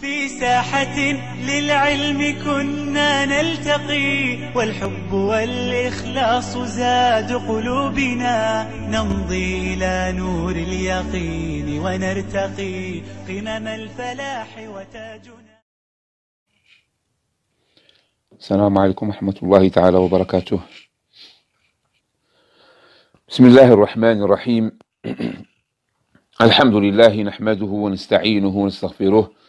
في ساحة للعلم كنا نلتقي والحب والإخلاص زاد قلوبنا. نمضي إلى نور اليقين ونرتقي. قمم الفلاح وتاجنا. السلام عليكم ورحمة الله تعالى وبركاته. بسم الله الرحمن الرحيم. الحمد لله نحمده ونستعينه ونستغفره.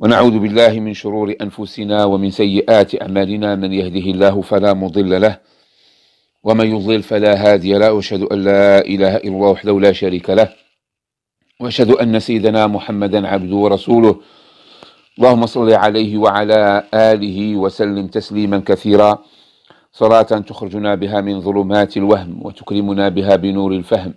ونعوذ بالله من شرور أنفسنا ومن سيئات أعمالنا. من يهده الله فلا مضل له ومن يضلل فلا هادي له. وأشهد أن لا إله إلا الله وحده لا شريك له. وأشهد أن سيدنا محمدا عبده ورسوله. اللهم صل عليه وعلى آله وسلم تسليما كثيرا. صلاة تخرجنا بها من ظلمات الوهم وتكرمنا بها بنور الفهم.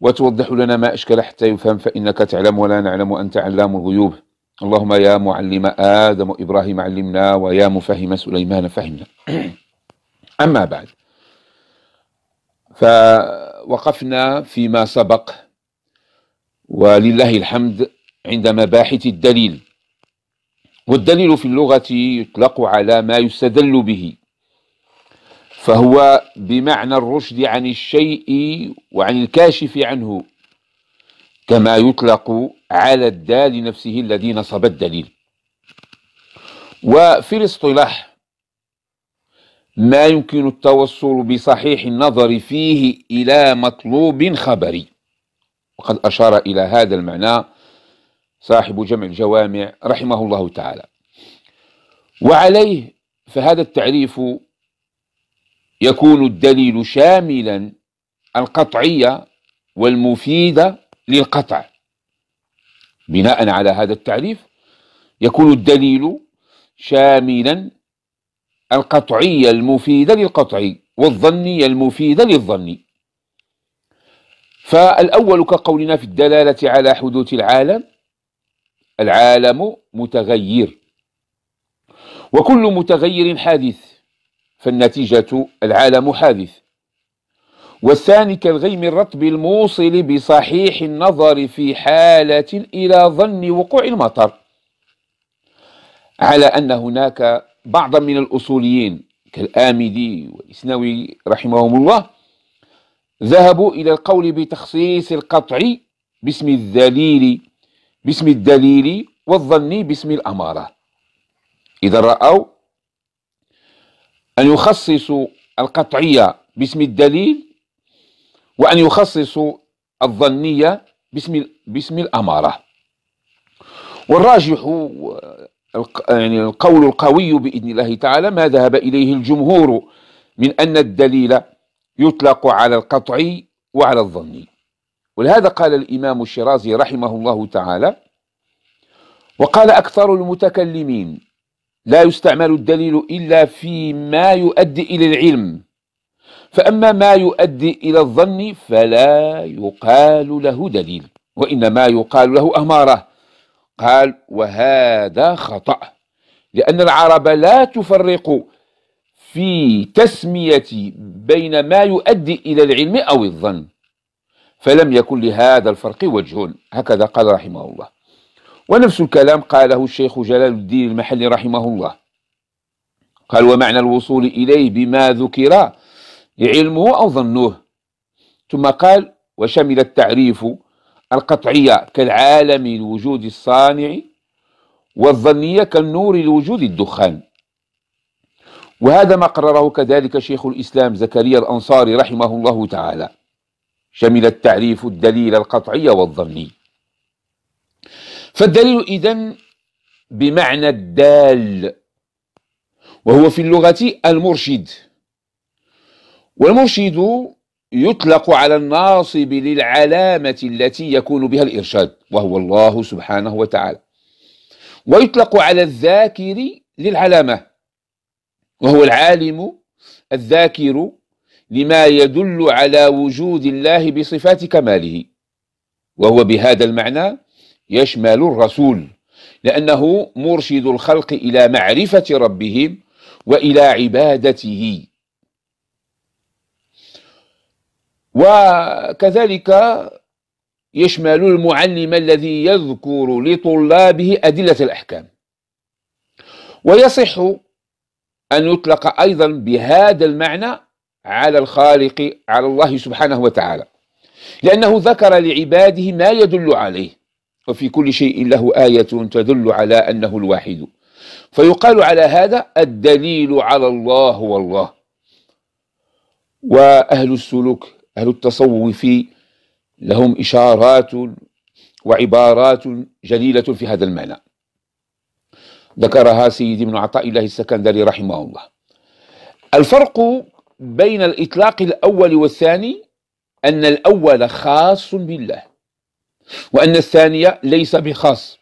وتوضح لنا ما أشكل حتى يفهم فإنك تعلم ولا نعلم أنت علام الغيوب. اللهم يا معلم آدم وإبراهيم علمنا ويا مفهم سليمان فهمنا. أما بعد فوقفنا فيما سبق ولله الحمد عند مباحث الدليل. والدليل في اللغة يطلق على ما يستدل به فهو بمعنى الرشد عن الشيء وعن الكاشف عنه. كما يطلق على الدال نفسه الذي نصب الدليل. وفي الاصطلاح ما يمكن التوصل بصحيح النظر فيه إلى مطلوب خبري. وقد أشار إلى هذا المعنى صاحب جمع الجوامع رحمه الله تعالى. وعليه فهذا التعريف يكون الدليل شاملا القطعية والمفيدة للقطع. بناء على هذا التعريف يكون الدليل شاملا القطعية المفيدة للقطعي والظنية المفيدة للظني فالأول كقولنا في الدلالة على حدوث العالم العالم متغير. وكل متغير حادث فالنتيجة العالم حادث. والثاني كالغيم الرطب الموصل بصحيح النظر في حالة إلى ظن وقوع المطر. على أن هناك بعضا من الأصوليين كالآمدي والإسنوي رحمهم الله ذهبوا إلى القول بتخصيص القطع باسم الدليل باسم الدليل والظن باسم الأمارة. إذا رأوا أن يخصصوا القطعية باسم الدليل وأن يخصصوا الظنية باسم باسم الأمارة. والراجح يعني القول القوي بإذن الله تعالى ما ذهب إليه الجمهور من أن الدليل يطلق على القطعي وعلى الظني. ولهذا قال الإمام الشرازي رحمه الله تعالى وقال أكثر المتكلمين لا يستعمل الدليل إلا فيما يؤدي إلى العلم. فأما ما يؤدي إلى الظن فلا يقال له دليل وإنما يقال له أمارة. قال وهذا خطأ لأن العرب لا تفرق في تسمية بين ما يؤدي إلى العلم أو الظن فلم يكن لهذا الفرق وجه. هكذا قال رحمه الله. ونفس الكلام قاله الشيخ جلال الدين المحلي رحمه الله. قال ومعنى الوصول إليه بما ذكر علمه أو ظنه ثم قال وشمل التعريف القطعية كالعالم الوجود الصانع والظنية كالنور لوجود الدخان وهذا ما قرره كذلك شيخ الإسلام زكريا الأنصاري رحمه الله تعالى. شمل التعريف الدليل القطعي والظني. فالدليل إذن بمعنى الدال وهو في اللغة المرشد. والمرشد يطلق على الناصب للعلامة التي يكون بها الإرشاد وهو الله سبحانه وتعالى. ويطلق على الذاكر للعلامة وهو العالم الذاكر لما يدل على وجود الله بصفات كماله. وهو بهذا المعنى يشمل الرسول لأنه مرشد الخلق إلى معرفة ربهم وإلى عبادته. وكذلك يشمل المعلم الذي يذكر لطلابه أدلة الأحكام. ويصح أن يطلق أيضا بهذا المعنى على الخالق على الله سبحانه وتعالى لأنه ذكر لعباده ما يدل عليه وفي كل شيء له آية تدل على أنه الواحد. فيقال على هذا الدليل على الله والله. وأهل السلوك أهل التصوف لهم إشارات وعبارات جليلة في هذا المعنى. ذكرها سيدي ابن عطاء الله السكندري رحمه الله. الفرق بين الإطلاق الأول والثاني أن الأول خاص بالله وأن الثانية ليس بخاص.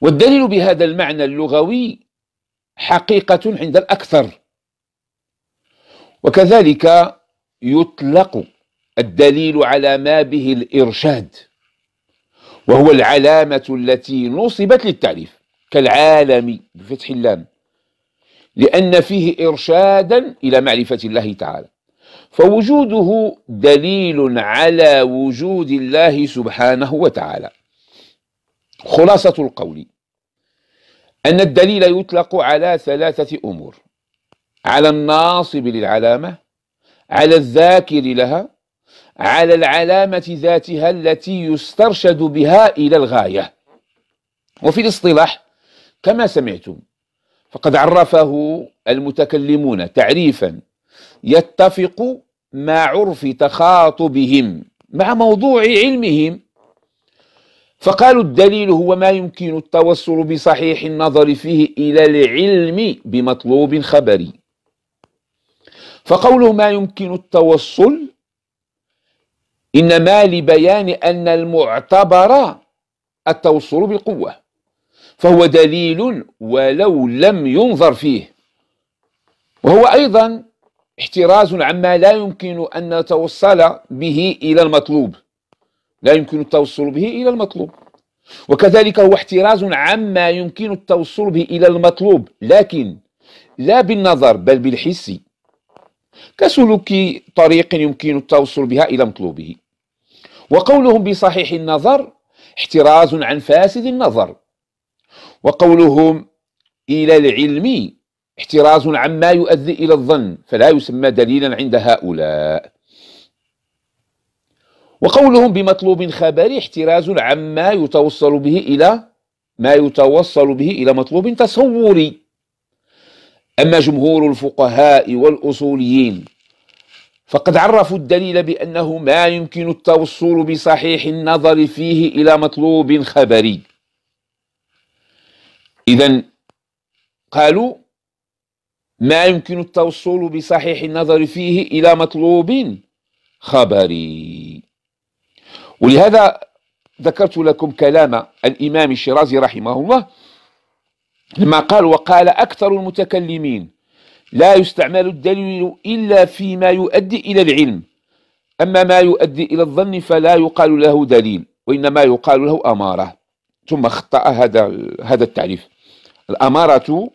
والدليل بهذا المعنى اللغوي حقيقة عند الأكثر. وكذلك يطلق الدليل على ما به الإرشاد وهو العلامة التي نصبت للتعريف كالعالم بفتح اللام لأن فيه إرشادا إلى معرفة الله تعالى فوجوده دليل على وجود الله سبحانه وتعالى. خلاصة القول أن الدليل يطلق على ثلاثة أمور على الناصب للعلامة على الذاكر لها على العلامة ذاتها التي يسترشد بها إلى الغاية. وفي الاصطلاح كما سمعتم فقد عرفه المتكلمون تعريفا يتفق مع عرف تخاطبهم مع موضوع علمهم. فقالوا الدليل هو ما يمكن التوصل بصحيح النظر فيه إلى العلم بمطلوب خبري. فقوله ما يمكن التوصل إنما لبيان أن المعتبر التوصل بالقوة فهو دليل ولو لم ينظر فيه. وهو أيضا احتراز عما لا يمكن أن نتوصل به إلى المطلوب. لا يمكن التوصل به إلى المطلوب. وكذلك هو احتراز عما يمكن التوصل به إلى المطلوب. لكن لا بالنظر بل بالحس. كسلوك طريق يمكن التوصل بها إلى مطلوبه. وقولهم بصحيح النظر احتراز عن فاسد النظر. وقولهم إلى العلم احتراز عما يؤدي إلى الظن فلا يسمى دليلا عند هؤلاء. وقولهم بمطلوب خبري احتراز عما يتوصل به إلى ما يتوصل به إلى مطلوب تصوري. أما جمهور الفقهاء والأصوليين فقد عرفوا الدليل بأنه ما يمكن التوصل بصحيح النظر فيه إلى مطلوب خبري. إذا قالوا ما يمكن التوصل بصحيح النظر فيه إلى مطلوب خبري. ولهذا ذكرت لكم كلام الإمام الشيرازي رحمه الله لما قال وقال أكثر المتكلمين لا يستعمل الدليل إلا فيما يؤدي إلى العلم. أما ما يؤدي إلى الظن فلا يقال له دليل وإنما يقال له أمارة. ثم خطأ هذا هذا التعريف. الأمارة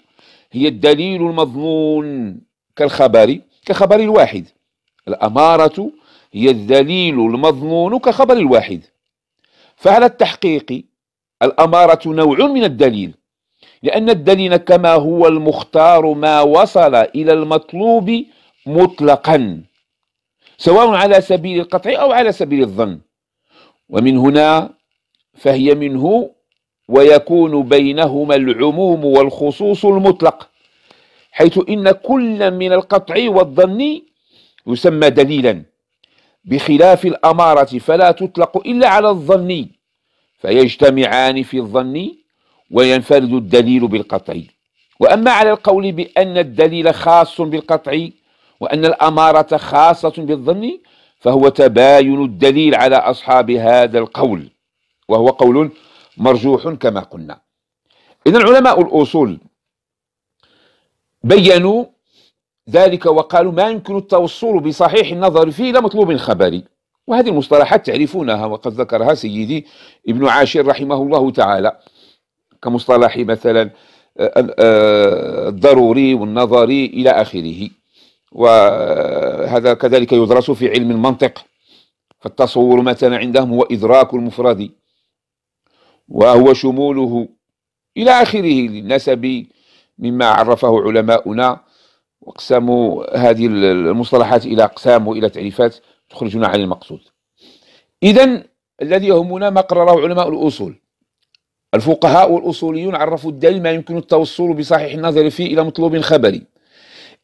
هي الدليل المظنون كالخبر كخبر الواحد. الأمارة هي الدليل المظنون كخبر الواحد. فعلى التحقيق الأمارة نوع من الدليل. لأن الدليل كما هو المختار ما وصل إلى المطلوب مطلقا سواء على سبيل القطع أو على سبيل الظن. ومن هنا فهي منه ويكون بينهما العموم والخصوص المطلق حيث إن كل من القطع والظن يسمى دليلا. بخلاف الأمارة فلا تطلق إلا على الظن فيجتمعان في الظن وينفرد الدليل بالقطع. وأما على القول بأن الدليل خاص بالقطع وأن الأمارة خاصة بالظن فهو تباين الدليل على أصحاب هذا القول وهو قول مرجوح كما قلنا. إذا علماء الأصول بينوا ذلك وقالوا ما يمكن التوصل بصحيح النظر فيه إلى مطلوب خبري وهذه المصطلحات تعرفونها وقد ذكرها سيدي ابن عاشر رحمه الله تعالى. كمصطلح مثلا آه، آه، الضروري والنظري إلى آخره. وهذا كذلك يدرس في علم المنطق. فالتصور مثلا عندهم هو إدراك المفرد. وهو شموله إلى آخره للنسب مما عرفه علماؤنا. واقسموا هذه المصطلحات إلى أقسام وإلى تعريفات تخرجنا عن المقصود. إذا الذي يهمنا ما قرره علماء الأصول. الفقهاء والأصوليون عرفوا الدليل ما يمكن التوصل بصحيح النظر فيه إلى مطلوب خبري.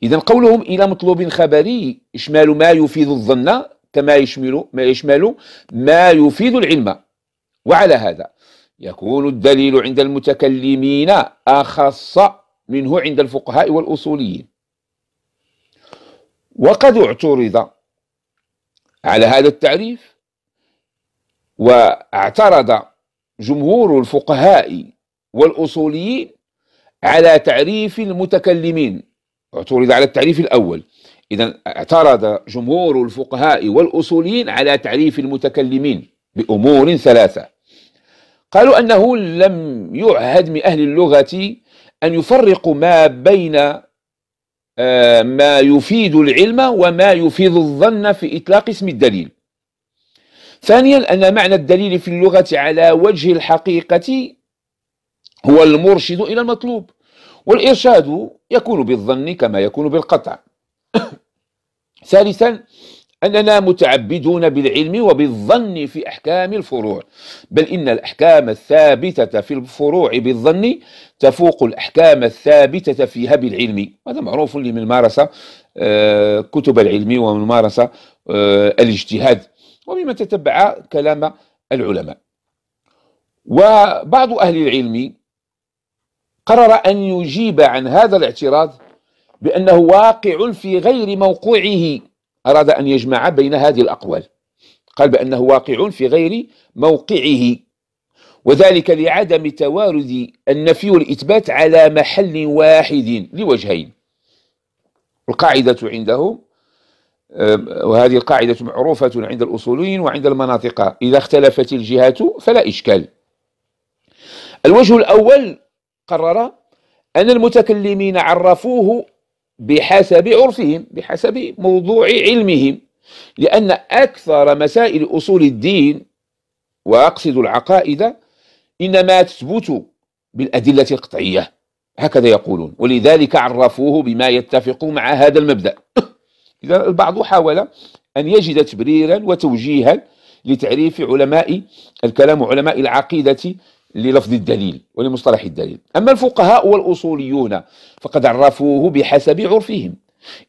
إذا قولهم إلى مطلوب خبري إشمال ما يفيد الظن كما يشمل ما يشمل ما يفيد العلم. وعلى هذا يكون الدليل عند المتكلمين أخص منه عند الفقهاء والأصوليين. وقد اعترض على هذا التعريف واعترض جمهور الفقهاء والأصوليين على تعريف المتكلمين. اعترض على التعريف الأول. إذا اعترض جمهور الفقهاء والأصوليين على تعريف المتكلمين بأمور ثلاثة. قالوا أنه لم يعهد من أهل اللغة أن يفرقوا ما بين آه، ما يفيد العلم وما يفيد الظن في إطلاق اسم الدليل. ثانيا أن معنى الدليل في اللغة على وجه الحقيقة هو المرشد إلى المطلوب والإرشاد يكون بالظن كما يكون بالقطع. ثالثا أننا متعبدون بالعلم وبالظن في أحكام الفروع بل إن الأحكام الثابتة في الفروع بالظن تفوق الأحكام الثابتة فيها بالعلم هذا معروف لمن مارس آه، كتب العلم ومن مارس آه، الاجتهاد. وممن تتبع كلام العلماء. وبعض أهل العلم قرر أن يجيب عن هذا الاعتراض بأنه واقع في غير موقعه أراد أن يجمع بين هذه الأقوال. قال بأنه واقع في غير موقعه. وذلك لعدم توارد النفي والإثبات على محل واحد لوجهين. القاعدة عندهم وهذه القاعدة معروفة عند الأصوليين وعند المناطق. إذا اختلفت الجهات فلا إشكال. الوجه الأول قرر أن المتكلمين عرفوه بحسب عرفهم بحسب موضوع علمهم. لأن أكثر مسائل أصول الدين وأقصد العقائد إنما تثبت بالأدلة القطعية. هكذا يقولون. ولذلك عرفوه بما يتفق مع هذا المبدأ. إذا البعض حاول أن يجد تبريرا وتوجيها لتعريف علماء الكلام علماء العقيدة للفظ الدليل ولمصطلح الدليل. أما الفقهاء والأصوليون فقد عرفوه بحسب عرفهم.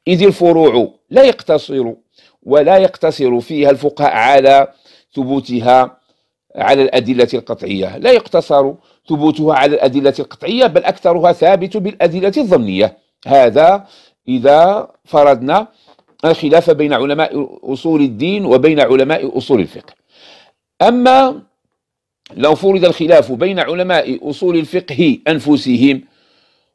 إذ الفروع لا يقتصر ولا يقتصر فيها الفقهاء على ثبوتها على الأدلة القطعية. لا يقتصر ثبوتها على الأدلة القطعية بل أكثرها ثابت بالأدلة الظنية. هذا إذا فرضنا الخلاف بين علماء أصول الدين وبين علماء أصول الفقه. أما لو فرض الخلاف بين علماء أصول الفقه أنفسهم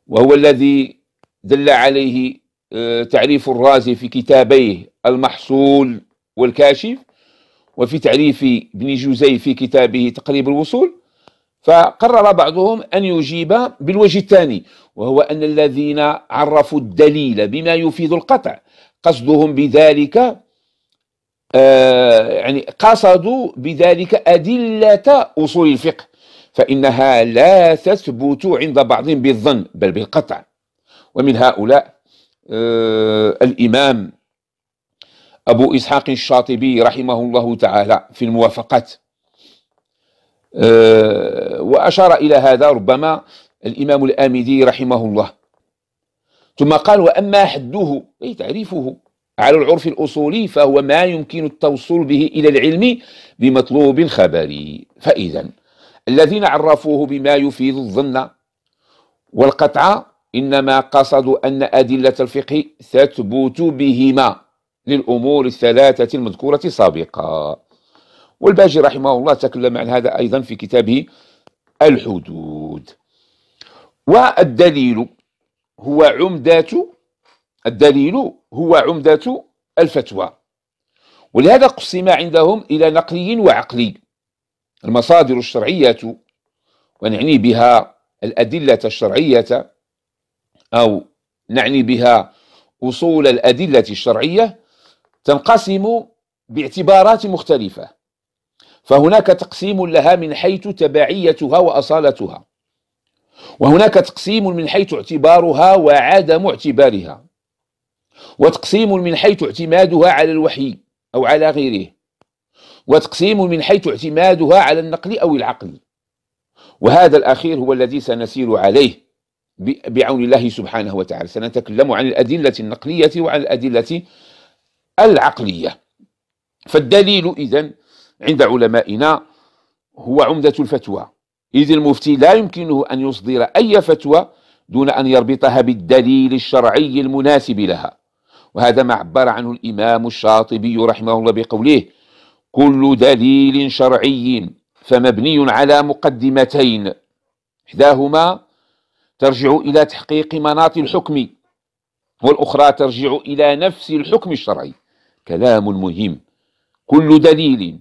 وهو الذي دل عليه آه، تعريف الرازي في كتابيه المحصول والكاشف وفي تعريف ابن جوزي في كتابه تقريب الوصول فقرر بعضهم أن يجيب بالوجه الثاني وهو أن الذين عرفوا الدليل بما يفيد القطع. قصدهم بذلك آه، يعني قصدوا بذلك أدلة أصول الفقه. فإنها لا تثبت عند بعضهم بالظن بل بالقطع. ومن هؤلاء آه، الإمام أبو إسحاق الشاطبي رحمه الله تعالى في الموافقات. آه، وأشار إلى هذا ربما الإمام الآمدي رحمه الله. ثم قال وأما حده أي تعريفه على العرف الأصولي فهو ما يمكن التوصل به إلى العلم بمطلوب خبري. فإذا الذين عرفوه بما يفيد الظن والقطع إنما قصدوا أن أدلة الفقه تثبت بهما للأمور الثلاثة المذكورة سابقا. والباجي رحمه الله تكلم عن هذا أيضا في كتابه الحدود. والدليل هو عمدة الدليل هو عمدة الفتوى. ولهذا قسم عندهم إلى نقلي وعقلي. المصادر الشرعية ونعني بها الأدلة الشرعية أو نعني بها أصول الأدلة الشرعية تنقسم باعتبارات مختلفة. فهناك تقسيم لها من حيث تبعيتها وأصالتها. وهناك تقسيم من حيث اعتبارها وعدم اعتبارها وتقسيم من حيث اعتمادها على الوحي أو على غيره وتقسيم من حيث اعتمادها على النقل أو العقل. وهذا الأخير هو الذي سنسير عليه بعون الله سبحانه وتعالى. سنتكلم عن الأدلة النقلية وعن الأدلة العقلية. فالدليل إذن عند علمائنا هو عمدة الفتوى. إذ المفتي لا يمكنه أن يصدر أي فتوى دون أن يربطها بالدليل الشرعي المناسب لها. وهذا ما عبر عنه الإمام الشاطبي رحمه الله بقوله كل دليل شرعي فمبني على مقدمتين. إحداهما ترجع إلى تحقيق مناط الحكم والأخرى ترجع إلى نفس الحكم الشرعي. كلام مهم. كل دليل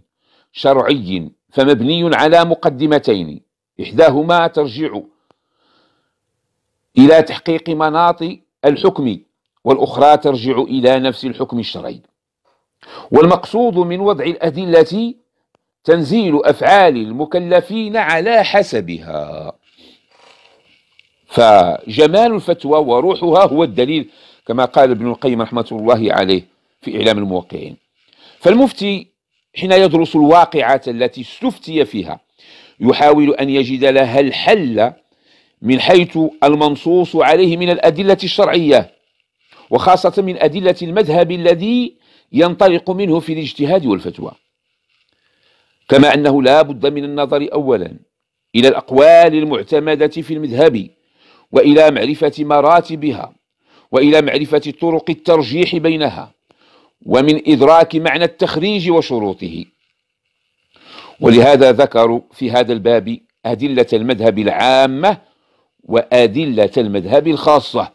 شرعي فمبني على مقدمتين. إحداهما ترجع إلى تحقيق مناط الحكم والأخرى ترجع إلى نفس الحكم الشرعي. والمقصود من وضع الأدلة تنزيل أفعال المكلفين على حسبها. فجمال الفتوى وروحها هو الدليل كما قال ابن القيم رحمة الله عليه في إعلام الموقعين. فالمفتي حين يدرس الواقعة التي استفتي فيها يحاول أن يجد لها الحل من حيث المنصوص عليه من الأدلة الشرعية وخاصة من أدلة المذهب الذي ينطلق منه في الاجتهاد والفتوى. كما أنه لا بد من النظر أولا إلى الأقوال المعتمدة في المذهب وإلى معرفة مراتبها وإلى معرفة طرق الترجيح بينها ومن إدراك معنى التخريج وشروطه. ولهذا ذكروا في هذا الباب أدلة المذهب العامة وأدلة المذهب الخاصة.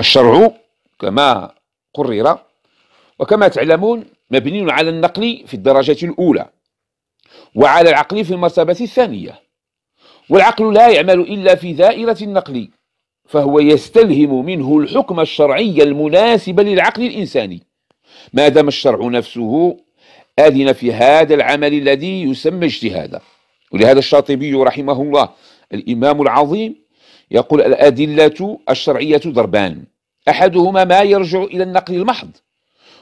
الشرع كما قرر وكما تعلمون مبني على النقل في الدرجة الأولى وعلى العقل في المرتبة الثانية والعقل لا يعمل إلا في دائرة النقل فهو يستلهم منه الحكم الشرعي المناسب للعقل الإنساني. ما دام الشرع نفسه آذن في هذا العمل الذي يسمى اجتهادا ولهذا الشاطبي رحمه الله الإمام العظيم يقول الأدلة الشرعية ضربان. أحدهما ما يرجع إلى النقل المحض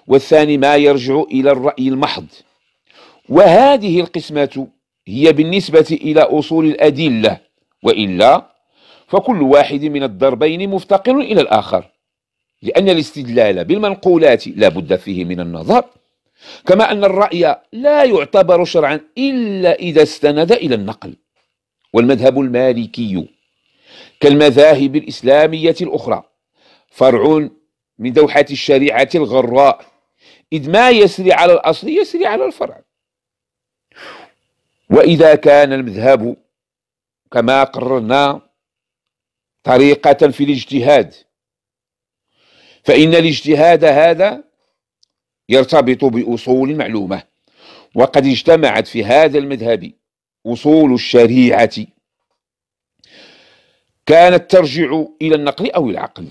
والثاني ما يرجع إلى الرأي المحض. وهذه القسمة هي بالنسبة إلى أصول الأدلة وإلا فكل واحد من الضربين مفتقر إلى الآخر لأن الاستدلال بالمنقولات لا بد فيه من النظر. كما أن الرأي لا يعتبر شرعا إلا إذا استند إلى النقل. والمذهب المالكي كالمذاهب الإسلامية الأخرى فرع من دوحة الشريعة الغراء. إذ ما يسري على الأصل يسري على الفرع. وإذا كان المذهب كما قررنا طريقة في الاجتهاد فإن الاجتهاد هذا يرتبط بأصول معلومة. وقد اجتمعت في هذا المذهب أصول الشريعة. كانت ترجع إلى النقل أو العقل.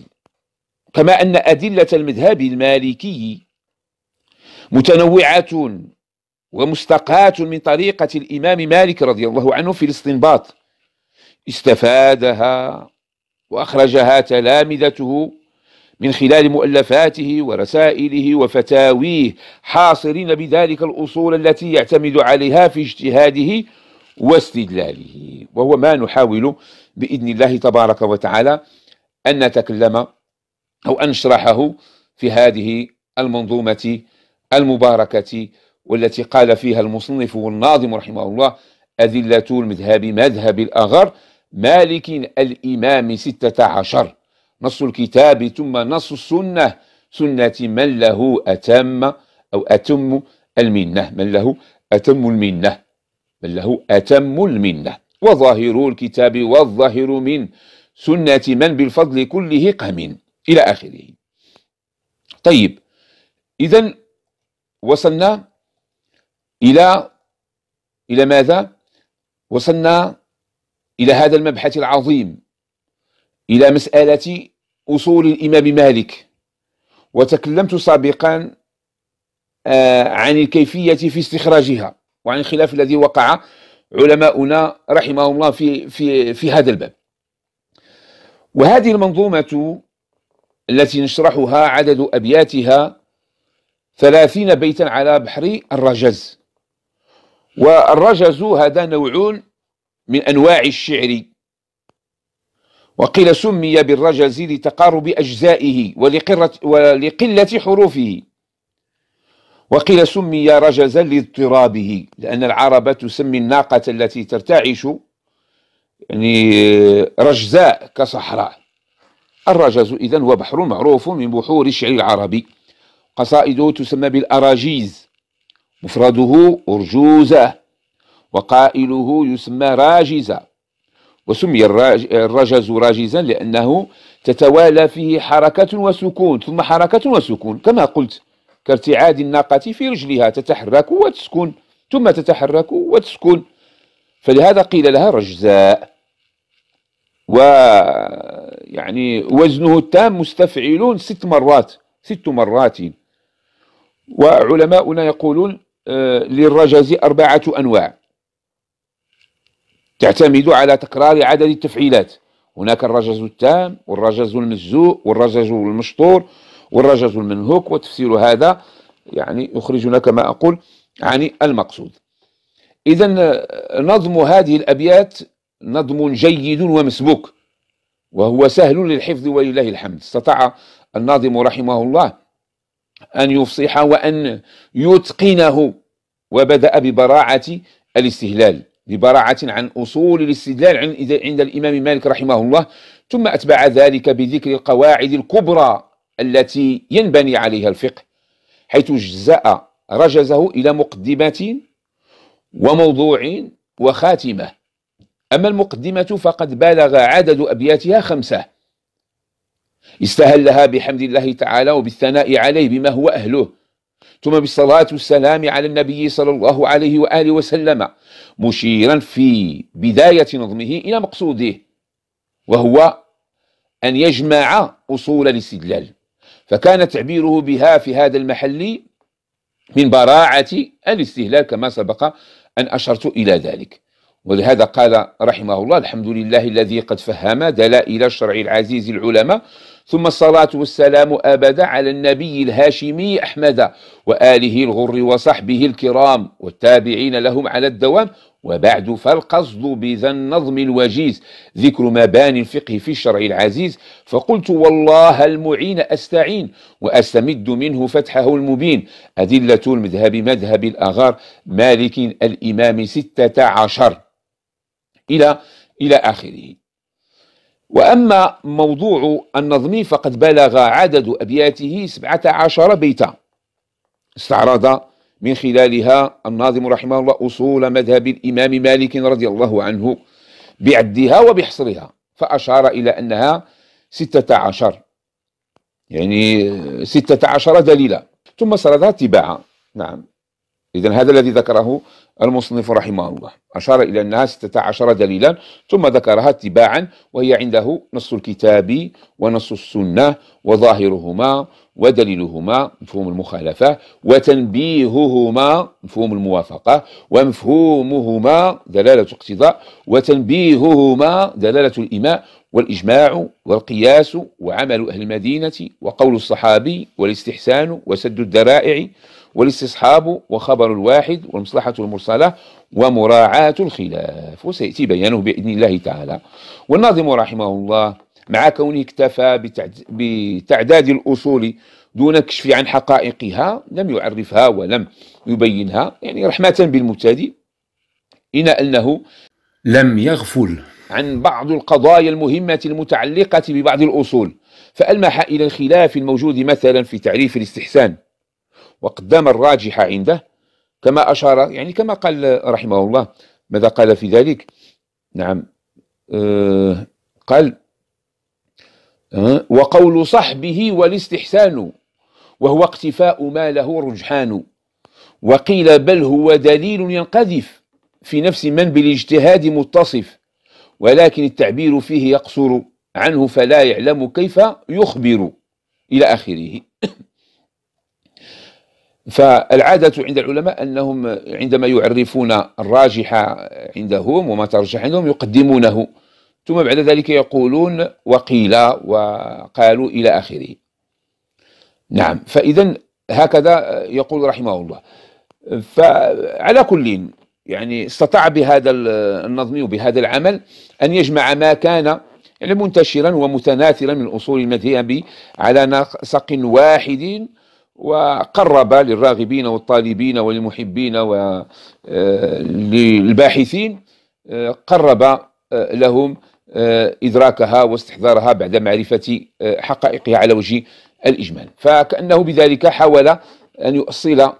كما أن أدلة المذهب المالكي متنوعة ومستقاة من طريقة الإمام مالك رضي الله عنه في الاستنباط. استفادها وأخرجها تلامذته من خلال مؤلفاته ورسائله وفتاويه حاصرين بذلك الأصول التي يعتمد عليها في اجتهاده واستدلاله. وهو ما نحاول بإذن الله تبارك وتعالى أن نتكلم أو أن نشرحه في هذه المنظومة المباركة والتي قال فيها المصنف والناظم رحمه الله أذلة المذهب مذهب الأغر مالك الإمام ستة عشر. نص الكتاب ثم نص السنة. سنة من له أتم أو أتم المنة. من له أتم المنة. من له أتم المنة. وظاهر الكتاب والظاهر من سنة من بالفضل كله قم إلى آخره. طيب إذا وصلنا إلى إلى ماذا؟ وصلنا إلى هذا المبحث العظيم. إلى مسألة أصول الإمام مالك. وتكلمت سابقا آه، عن الكيفية في استخراجها وعن الخلاف الذي وقع علماؤنا رحمهم الله في في في هذا الباب. وهذه المنظومة التي نشرحها عدد أبياتها ثلاثين بيتا على بحر الرجز. والرجز هذا نوع من أنواع الشعر. وقيل سمي بالرجز لتقارب أجزائه ولقلة حروفه. وقيل سمي رجزا لاضطرابه لأن العرب تسمي الناقة التي ترتعش يعني رجزاء كصحراء. الرجز إذن هو بحر معروف من بحور الشعر العربي. قصائده تسمى بالأراجيز. مفرده أرجوزة وقائله يسمى راجزة. وسمي الرجز راجزا لأنه تتوالى فيه حركة وسكون ثم حركة وسكون. كما قلت كارتعاد الناقة في رجلها تتحرك وتسكن ثم تتحرك وتسكن. فلهذا قيل لها رجزاء. ويعني وزنه التام مستفعلون ست مرات ست مرات. وعلماؤنا يقولون آه، للرجز أربعة أنواع. تعتمد على تكرار عدد التفعيلات. هناك الرجز التام والرجز المجزوء والرجز المشطور والرجز المنهوك وتفسير هذا يعني يخرجنا كما أقول عن المقصود. إذا نظم هذه الأبيات نظم جيد ومسبوك وهو سهل للحفظ ولله الحمد. استطاع الناظم رحمه الله أن يفصح وأن يتقنه وبدأ ببراعة الاستهلال. ببراعة عن أصول الاستدلال عند الإمام مالك رحمه الله ثم أتبع ذلك بذكر القواعد الكبرى التي ينبني عليها الفقه حيث جزأ رجزه إلى مقدمة وموضوع وخاتمة. أما المقدمة فقد بالغ عدد أبياتها خمسة. استهلها بحمد الله تعالى وبالثناء عليه بما هو أهله. ثم بالصلاة والسلام على النبي صلى الله عليه وآله وسلم مشيرا في بداية نظمه إلى مقصوده وهو أن يجمع أصول الاستدلال. فكان تعبيره بها في هذا المحل من براعة الاستهلال كما سبق أن أشرت إلى ذلك. ولهذا قال رحمه الله الحمد لله الذي قد فهم دلائل الشرع العزيز العلماء ثم الصلاة والسلام أبدا على النبي الهاشمي أحمد وآله الغر وصحبه الكرام والتابعين لهم على الدوام. وبعد فالقصد بذا النظم الوجيز ذكر مباني الفقه في الشرع العزيز. فقلت والله المعين أستعين وأستمد منه فتحه المبين. أدلة المذهب مذهب الأغار مالك الإمام ستة عشر. إلى إلى آخره. وأما موضوع النظم فقد بلغ عدد أبياته سبعة عشر بيتا. استعرض من خلالها الناظم رحمه الله أصول مذهب الإمام مالك رضي الله عنه بعدها وبحصرها فأشار إلى أنها ستة عشر. يعني ستة عشر دليلا. ثم سردها اتباعا. نعم. إذا هذا الذي ذكره المصنف رحمه الله. أشار إلى أنها ستة عشر دليلا ثم ذكرها اتباعا وهي عنده نص الكتاب ونص السنة وظاهرهما ودليلهما مفهوم المخالفة وتنبيههما مفهوم الموافقة ومفهومهما دلالة اقتضاء وتنبيههما دلالة الإماء والإجماع والقياس وعمل أهل المدينة وقول الصحابي والاستحسان وسد الذرائع والاستصحاب وخبر الواحد والمصلحة المرسلة ومراعاة الخلاف. وسيأتي بيانه بإذن الله تعالى. والناظم رحمه الله مع كونه اكتفى بتعداد الأصول دون كشف عن حقائقها لم يعرفها ولم يبينها يعني رحمة بالمبتدئ. إن أنه لم يغفل عن بعض القضايا المهمة المتعلقة ببعض الأصول. فألمح إلى الخلاف الموجود مثلا في تعريف الاستحسان. وقدم الراجح عنده كما أشار يعني كما قال رحمه الله ماذا قال في ذلك؟ نعم آه قال آه وقول صحبه والاستحسان وهو اقتفاء ما له رجحان وقيل بل هو دليل ينقذف في نفس من بالاجتهاد متصف ولكن التعبير فيه يقصر عنه فلا يعلم كيف يخبر إلى آخره. فالعادة عند العلماء أنهم عندما يعرفون الراجح عندهم وما ترجح عندهم يقدمونه ثم بعد ذلك يقولون وقيل وقالوا إلى آخره. نعم فإذا هكذا يقول رحمه الله. فعلى كل يعني استطاع بهذا النظم وبهذا العمل أن يجمع ما كان يعني منتشرا ومتناثرا من أصول المذهب على نسق واحد وقرب للراغبين والطالبين والمحبين وللباحثين آه، قرب آه، لهم آه، إدراكها واستحضارها بعد معرفة حقائقها على وجه الإجمال. فكأنه بذلك حاول أن يؤصل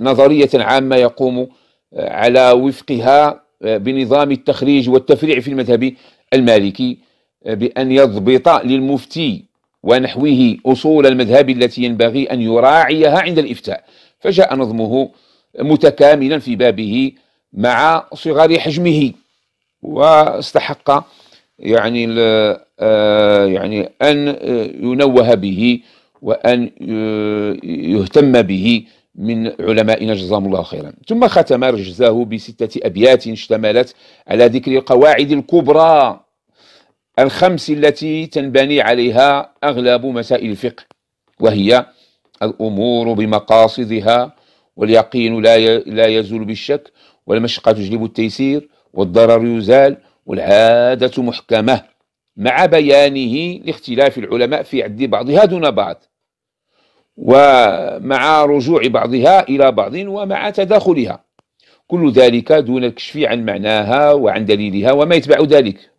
نظرية عامة يقوم على وفقها بنظام التخريج والتفريع في المذهب المالكي بأن يضبط للمفتي ونحوه أصول المذهب التي ينبغي أن يراعيها عند الإفتاء. فجاء نظمه متكاملا في بابه مع صغر حجمه واستحق يعني آه، يعني أن ينوه به وأن يهتم به من علمائنا جزاهم الله خيرا. ثم ختم رجزاه بستة أبيات اشتملت على ذكر القواعد الكبرى. الخمس التي تنبني عليها أغلب مسائل الفقه وهي الأمور بمقاصدها واليقين لا لا يزول بالشك والمشقة تجلب التيسير والضرر يزال والعادة محكمة مع بيانه لاختلاف العلماء في عد بعضها دون بعض ومع رجوع بعضها إلى بعض ومع تداخلها. كل ذلك دون الكشف عن معناها وعن دليلها وما يتبع ذلك.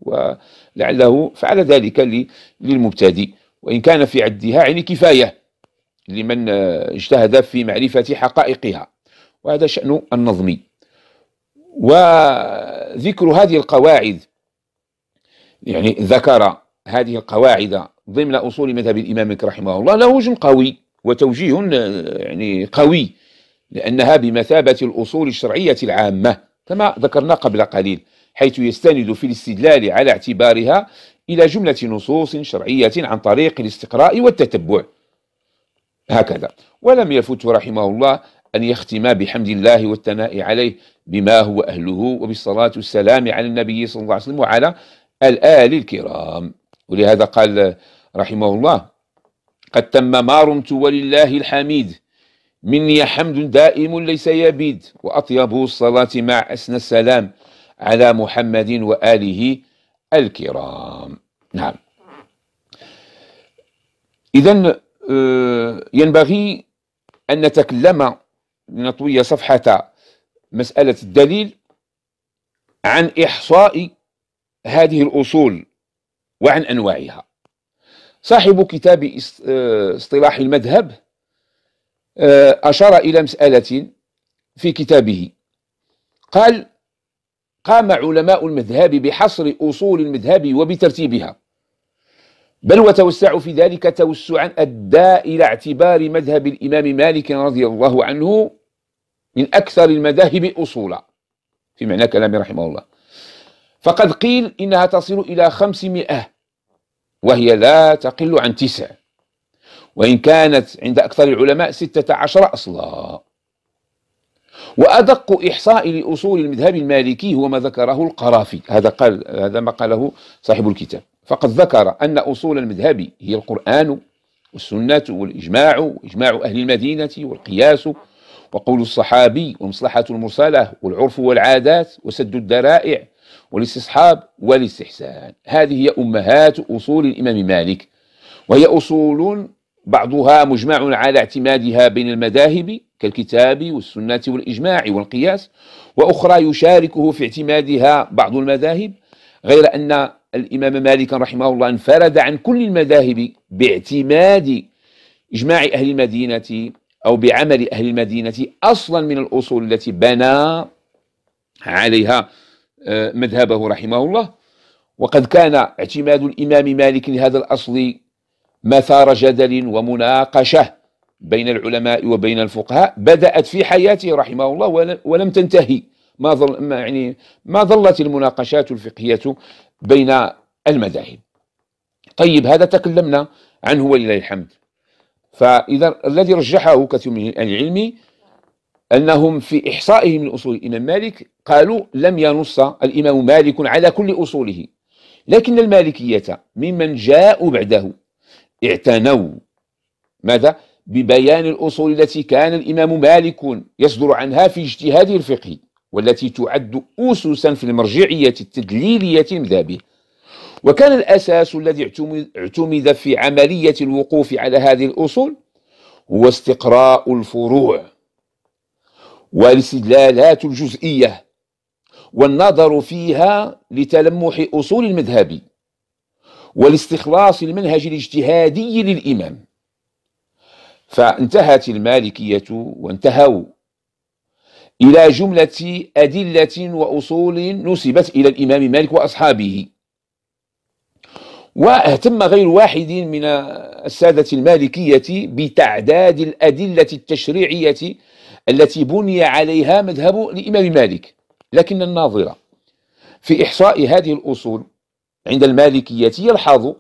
ولعله فعل ذلك للمبتدئ. وإن كان في عدها يعني كفاية لمن اجتهد في معرفة حقائقها. وهذا شأن النظم. وذكر هذه القواعد يعني ذكر هذه القواعد ضمن أصول مذهب الإمام رحمه الله له وجه قوي وتوجيه يعني قوي لأنها بمثابة الأصول الشرعية العامة كما ذكرنا قبل قليل. حيث يستند في الاستدلال على اعتبارها إلى جملة نصوص شرعية عن طريق الاستقراء والتتبع. هكذا. ولم يفت رحمه الله أن يختم بحمد الله والثناء عليه بما هو أهله وبالصلاة والسلام على النبي صلى الله عليه وسلم وعلى الآل الكرام. ولهذا قال رحمه الله قد تم ما رمت ولله الحميد. مني حمد دائم ليس يبيد. وأطيب الصلاة مع أسنى السلام. على محمد وآله الكرام. نعم. إذا آه، ينبغي أن نتكلم لنطوي صفحة مسألة الدليل عن إحصاء هذه الأصول وعن أنواعها. صاحب كتاب آه، اصطلاح المذهب آه، أشار إلى مسألة في كتابه. قال قام علماء المذهب بحصر أصول المذهب وبترتيبها. بل وتوسعوا في ذلك توسعا أدى إلى اعتبار مذهب الإمام مالك رضي الله عنه من أكثر المذاهب أصولا. في معنى كلامه رحمه الله. فقد قيل إنها تصل إلى خمسمائة وهي لا تقل عن تسع وإن كانت عند أكثر العلماء ستة عشر أصلا. وأدق إحصاء لأصول المذهب المالكي هو ما ذكره القرافي. هذا قال هذا ما قاله صاحب الكتاب. فقد ذكر أن أصول المذهب هي القرآن والسنة والإجماع وإجماع أهل المدينة والقياس وقول الصحابي ومصلحة المرسلة والعرف والعادات وسد الذرائع والاستصحاب والاستحسان. هذه هي أمهات أصول الإمام مالك وهي أصول بعضها مجمع على اعتمادها بين المذاهب كالكتاب والسنة والإجماع والقياس وأخرى يشاركه في اعتمادها بعض المذاهب غير أن الإمام مالك رحمه الله انفرد عن كل المذاهب باعتماد إجماع أهل المدينة أو بعمل أهل المدينة أصلا من الأصول التي بنى عليها آه، مذهبه رحمه الله. وقد كان اعتماد الإمام مالك لهذا الأصل مثار جدل ومناقشة بين العلماء وبين الفقهاء بدأت في حياته رحمه الله ولم تنتهي. ما ظل يعني ما ظلت المناقشات الفقهية بين المذاهب. طيب هذا تكلمنا عنه ولله الحمد. فإذا الذي رجحه كثير من العلم أنهم في إحصائهم لأصول الإمام مالك قالوا لم ينص الإمام مالك على كل أصوله. لكن المالكية ممن جاءوا بعده اعتنوا. ماذا؟ ببيان الأصول التي كان الإمام مالك يصدر عنها في اجتهاده الفقهي والتي تعد أسسا في المرجعية التدليلية المذهبية وكان الأساس الذي اعتمد في عملية الوقوف على هذه الأصول هو استقراء الفروع والاستدلالات الجزئية والنظر فيها لتلمح أصول المذهب. والاستخلاص المنهج الاجتهادي للإمام. فانتهت المالكية وانتهوا إلى جملة أدلة وأصول نسبت إلى الإمام مالك وأصحابه. واهتم غير واحد من السادة المالكية بتعداد الأدلة التشريعية التي بني عليها مذهب الإمام مالك. لكن الناظر في إحصاء هذه الأصول عند المالكية يلحظ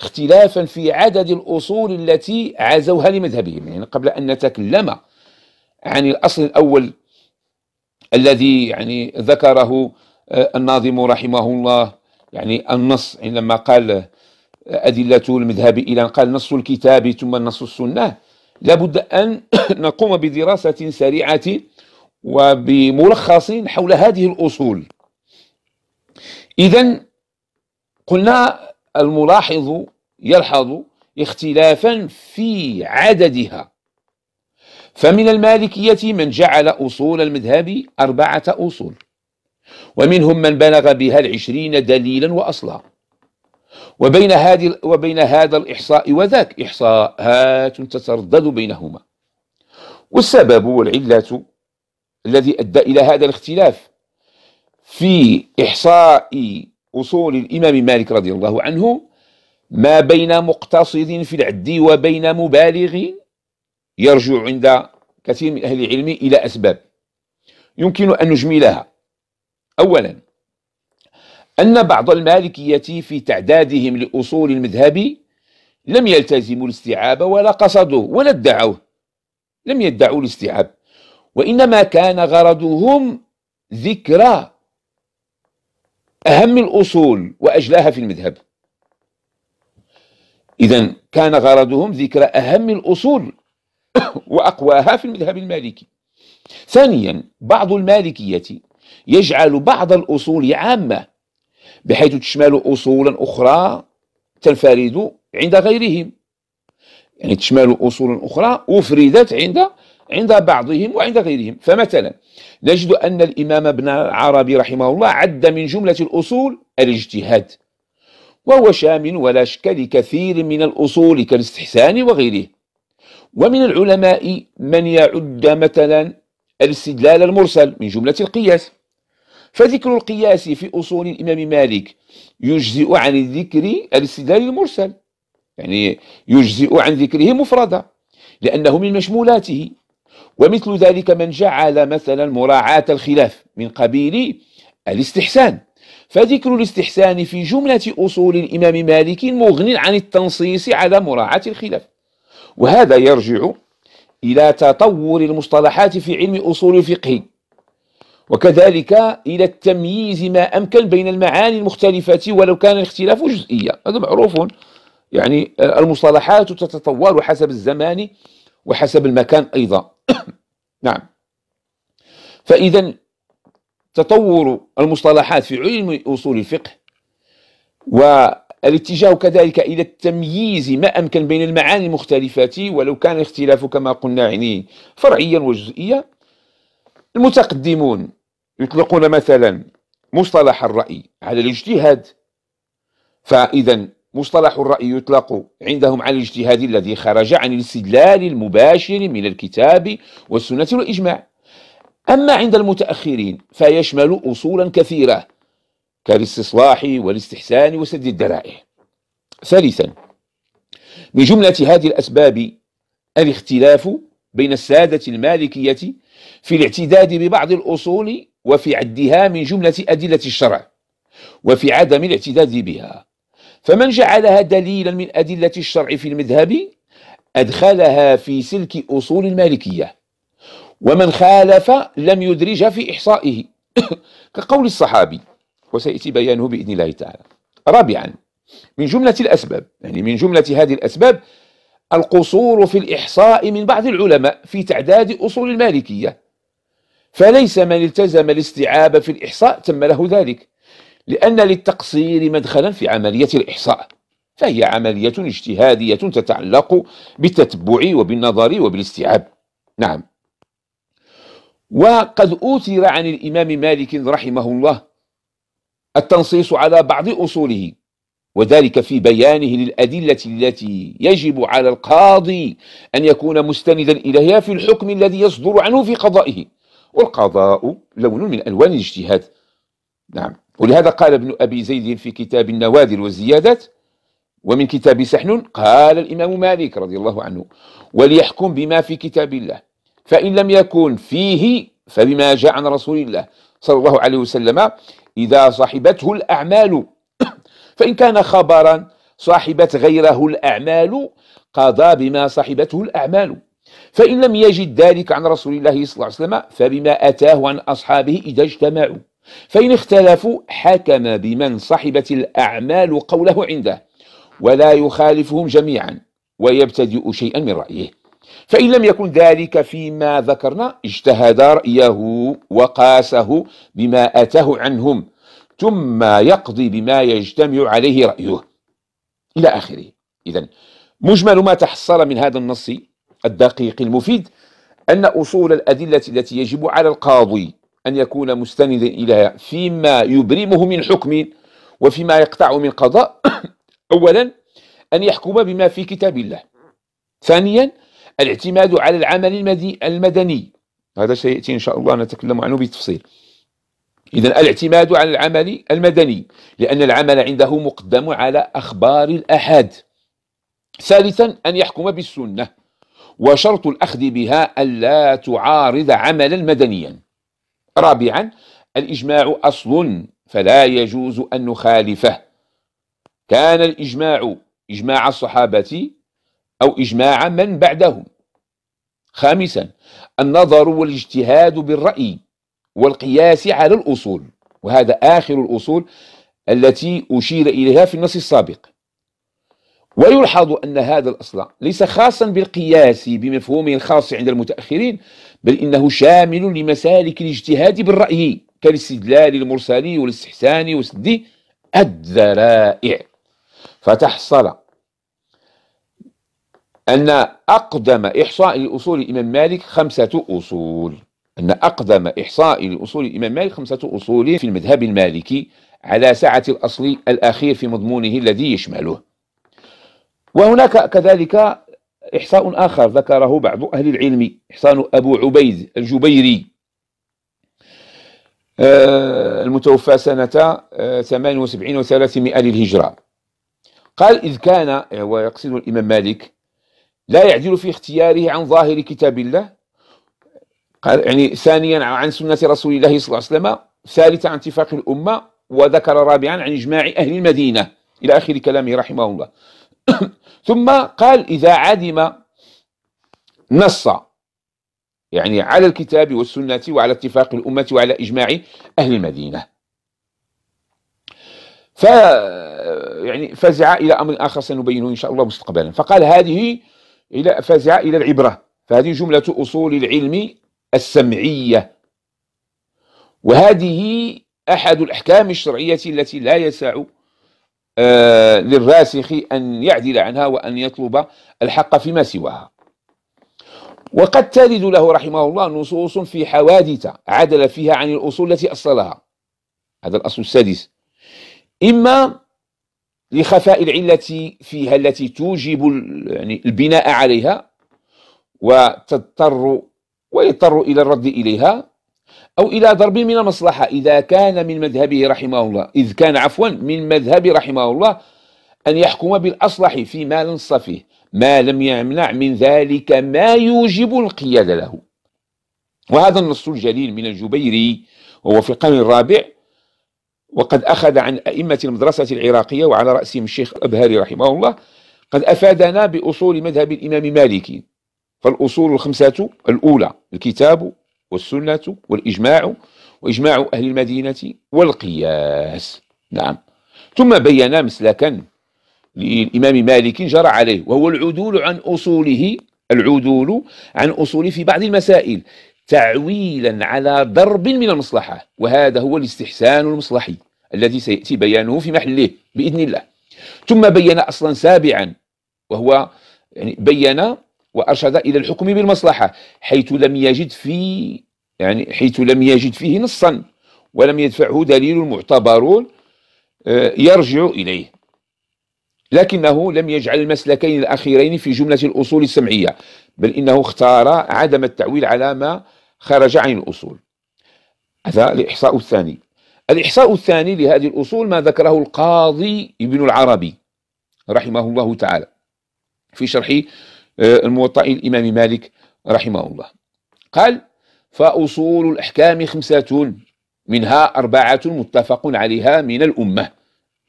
اختلافا في عدد الأصول التي عزوها لمذهبهم يعني قبل أن نتكلم عن الأصل الأول الذي يعني ذكره آه، الناظم رحمه الله يعني النص عندما قال أدلة المذهب إلى قال نص الكتاب ثم نص السنة لابد أن نقوم بدراسة سريعة وبملخص حول هذه الأصول. إذا قلنا الملاحظ يلحظ اختلافا في عددها. فمن المالكية من جعل أصول المذهب أربعة أصول ومنهم من بلغ بها العشرين دليلا وأصلا. وبين هذه وبين هذا الإحصاء وذاك إحصاءات تتردد بينهما. والسبب والعلة الذي أدى إلى هذا الاختلاف في إحصاء أصول الإمام مالك رضي الله عنه ما بين مقتصد في العد وبين مبالغ يرجع عند كثير من أهل العلم إلى أسباب. يمكن أن نجملها. أولا أن بعض المالكية في تعدادهم لأصول المذهب لم يلتزموا الاستيعاب ولا قصدوه ولا ادعوه. لم يدعوا الاستيعاب. وإنما كان غرضهم ذكرى أهم الأصول وأجلاها في المذهب. إذا كان غرضهم ذكر أهم الأصول وأقواها في المذهب المالكي. ثانيا بعض المالكية يجعل بعض الأصول عامة بحيث تشمل أصولا أخرى تنفرد عند غيرهم. يعني تشمل أصول أخرى أفردت عند عند بعضهم وعند غيرهم. فمثلا نجد أن الإمام ابن عربي رحمه الله عد من جملة الأصول الاجتهاد وهو شامل ولا شك لكثير من الأصول كالاستحسان وغيره. ومن العلماء من يعد مثلا الاستدلال المرسل من جملة القياس. فذكر القياس في أصول الإمام مالك يجزئ عن ذكر الاستدلال المرسل يعني يجزئ عن ذكره مفردا لأنه من مشمولاته. ومثل ذلك من جعل مثلا مراعاة الخلاف من قبيل الاستحسان. فذكر الاستحسان في جملة أصول الإمام مالك مغن عن التنصيص على مراعاة الخلاف. وهذا يرجع إلى تطور المصطلحات في علم أصول الفقه وكذلك إلى التمييز ما أمكن بين المعاني المختلفة ولو كان الاختلاف جزئيا. هذا معروف. يعني المصطلحات تتطور حسب الزمان وحسب المكان أيضا. نعم. فإذا تطور المصطلحات في علم أصول الفقه والاتجاه كذلك إلى التمييز ما أمكن بين المعاني المختلفة ولو كان الاختلاف كما قلنا يعني فرعيا وجزئيا. المتقدمون يطلقون مثلا مصطلح الرأي على الاجتهاد. فإذا مصطلح الرأي يطلق عندهم على الاجتهاد الذي خرج عن الاستدلال المباشر من الكتاب والسنة والإجماع. أما عند المتأخرين فيشمل أصولا كثيرة كالاستصلاح والاستحسان وسد الذرائع ثالثا من جملة هذه الأسباب الاختلاف بين السادة المالكية في الاعتداد ببعض الأصول وفي عدها من جملة أدلة الشرع وفي عدم الاعتداد بها. فمن جعلها دليلا من أدلة الشرع في المذهب أدخلها في سلك أصول المالكية. ومن خالف لم يدرجها في إحصائه. كقول الصحابي وسيأتي بيانه بإذن الله تعالى. رابعا من جملة الأسباب يعني من جملة هذه الأسباب القصور في الإحصاء من بعض العلماء في تعداد أصول المالكية. فليس من التزم الاستيعاب في الإحصاء تم له ذلك. لأن للتقصير مدخلا في عملية الإحصاء فهي عملية اجتهادية تتعلق بالتتبع وبالنظر وبالاستيعاب. نعم. وقد أوثر عن الإمام مالك رحمه الله التنصيص على بعض أصوله وذلك في بيانه للأدلة التي يجب على القاضي أن يكون مستندا إليها في الحكم الذي يصدر عنه في قضائه. والقضاء لون من ألوان الاجتهاد. نعم. ولهذا قال ابن أبي زيد في كتاب النوادر والزيادات ومن كتاب سحن قال الإمام مالك رضي الله عنه وليحكم بما في كتاب الله فإن لم يكن فيه فبما جاء عن رسول الله صلى الله عليه وسلم إذا صاحبته الأعمال. فإن كان خبرا صاحبت غيره الأعمال قضى بما صاحبته الأعمال. فإن لم يجد ذلك عن رسول الله صلى الله عليه وسلم فبما أتاه عن أصحابه إذا اجتمعوا. فإن اختلفوا حكم بمن صحبت الأعمال قوله عنده ولا يخالفهم جميعا ويبتدئ شيئا من رأيه. فإن لم يكن ذلك فيما ذكرنا اجتهد رأيه وقاسه بما أتاه عنهم ثم يقضي بما يجتمع عليه رأيه. إلى آخره. إذا مجمل ما تحصل من هذا النص الدقيق المفيد أن أصول الأدلة التي يجب على القاضي أن يكون مستندا إليها فيما يبرمه من حكم وفيما يقطع من قضاء أولا أن يحكم بما في كتاب الله. ثانيا الاعتماد على العمل المدني. هذا سيأتي إن شاء الله نتكلم عنه بالتفصيل إذا الاعتماد على العمل المدني لأن العمل عنده مقدم على أخبار الأحد ثالثا أن يحكم بالسنة وشرط الأخذ بها ألا تعارض عملا مدنيا. رابعا الإجماع أصل فلا يجوز أن نخالفه. كان الإجماع إجماع الصحابة أو إجماع من بعدهم. خامسا النظر والاجتهاد بالرأي والقياس على الأصول وهذا آخر الأصول التي أشير إليها في النص السابق. ويلحظ أن هذا الأصل ليس خاصا بالقياس بمفهومه الخاص عند المتأخرين بل إنه شامل لمسالك الاجتهاد بالرأي كالاستدلال المرسلي والاستحسان وسد الذرائع. فتحصل أن أقدم إحصاء لأصول الإمام مالك خمسة أصول. أن أقدم إحصاء لأصول الإمام مالك خمسة أصول في المذهب المالكي على سعة الأصل الأخير في مضمونه الذي يشمله. وهناك كذلك إحصاء آخر ذكره بعض أهل العلم إحصان أبو عبيد الجبيري. آه، المتوفى سنة 78 و300 للهجرة. قال إذ كان ويقصد الإمام مالك لا يعدل في اختياره عن ظاهر كتاب الله. قال يعني ثانيا عن سنة رسول الله صلى الله عليه وسلم ثالثا عن اتفاق الأمة وذكر رابعا عن إجماع أهل المدينة. إلى آخر كلامه رحمه الله. ثم قال إذا عدم نص يعني على الكتاب والسنة وعلى اتفاق الأمة وعلى إجماع أهل المدينة. ف يعني فزع إلى أمر آخر سنبينه إن شاء الله مستقبلا. فقال هذه إلى فزع إلى العبرة. فهذه جملة أصول العلم السمعية. وهذه أحد الأحكام الشرعية التي لا يسع للراسخ أن يعدل عنها وأن يطلب الحق فيما سواها. وقد ترد له رحمه الله نصوص في حوادث عدل فيها عن الأصول التي أصلها. هذا الأصل السادس. إما لخفاء العلة فيها التي توجب يعني البناء عليها وتضطر ويضطر إلى الرد إليها أو إلى ضرب من المصلحة إذا كان من مذهبه رحمه الله إذ كان عفوا من مذهب رحمه الله أن يحكم بالأصلح فيما نص فيه ما لم يمنع من ذلك ما يوجب القياد له. وهذا النص الجليل من الجبيري وهو في القرن الرابع وقد أخذ عن أئمة المدرسة العراقية وعلى رأسهم الشيخ الأبهري رحمه الله قد أفادنا بأصول مذهب الإمام مالك فالأصول الخمسة الأولى الكتاب والسنة والإجماع وإجماع أهل المدينة والقياس. نعم. ثم بين مسلكا للإمام مالك جرى عليه وهو العدول عن أصوله العدول عن أصوله في بعض المسائل تعويلا على ضرب من المصلحة وهذا هو الاستحسان المصلحي الذي سيأتي بيانه في محله بإذن الله. ثم بين أصلا سابعا وهو يعني بين وأرشد إلى الحكم بالمصلحة حيث لم يجد في يعني حيث لم يجد فيه نصا ولم يدفعه دليل معتبر آه، يرجع إليه. لكنه لم يجعل المسلكين الأخيرين في جملة الأصول السمعية بل إنه اختار عدم التعويل على ما خرج عن الأصول. هذا الإحصاء الثاني. الإحصاء الثاني لهذه الأصول ما ذكره القاضي ابن العربي رحمه الله تعالى في شرح آه، الموطأ الإمام مالك رحمه الله. قال فأصول الأحكام خمسة منها أربعة متفق عليها من الأمة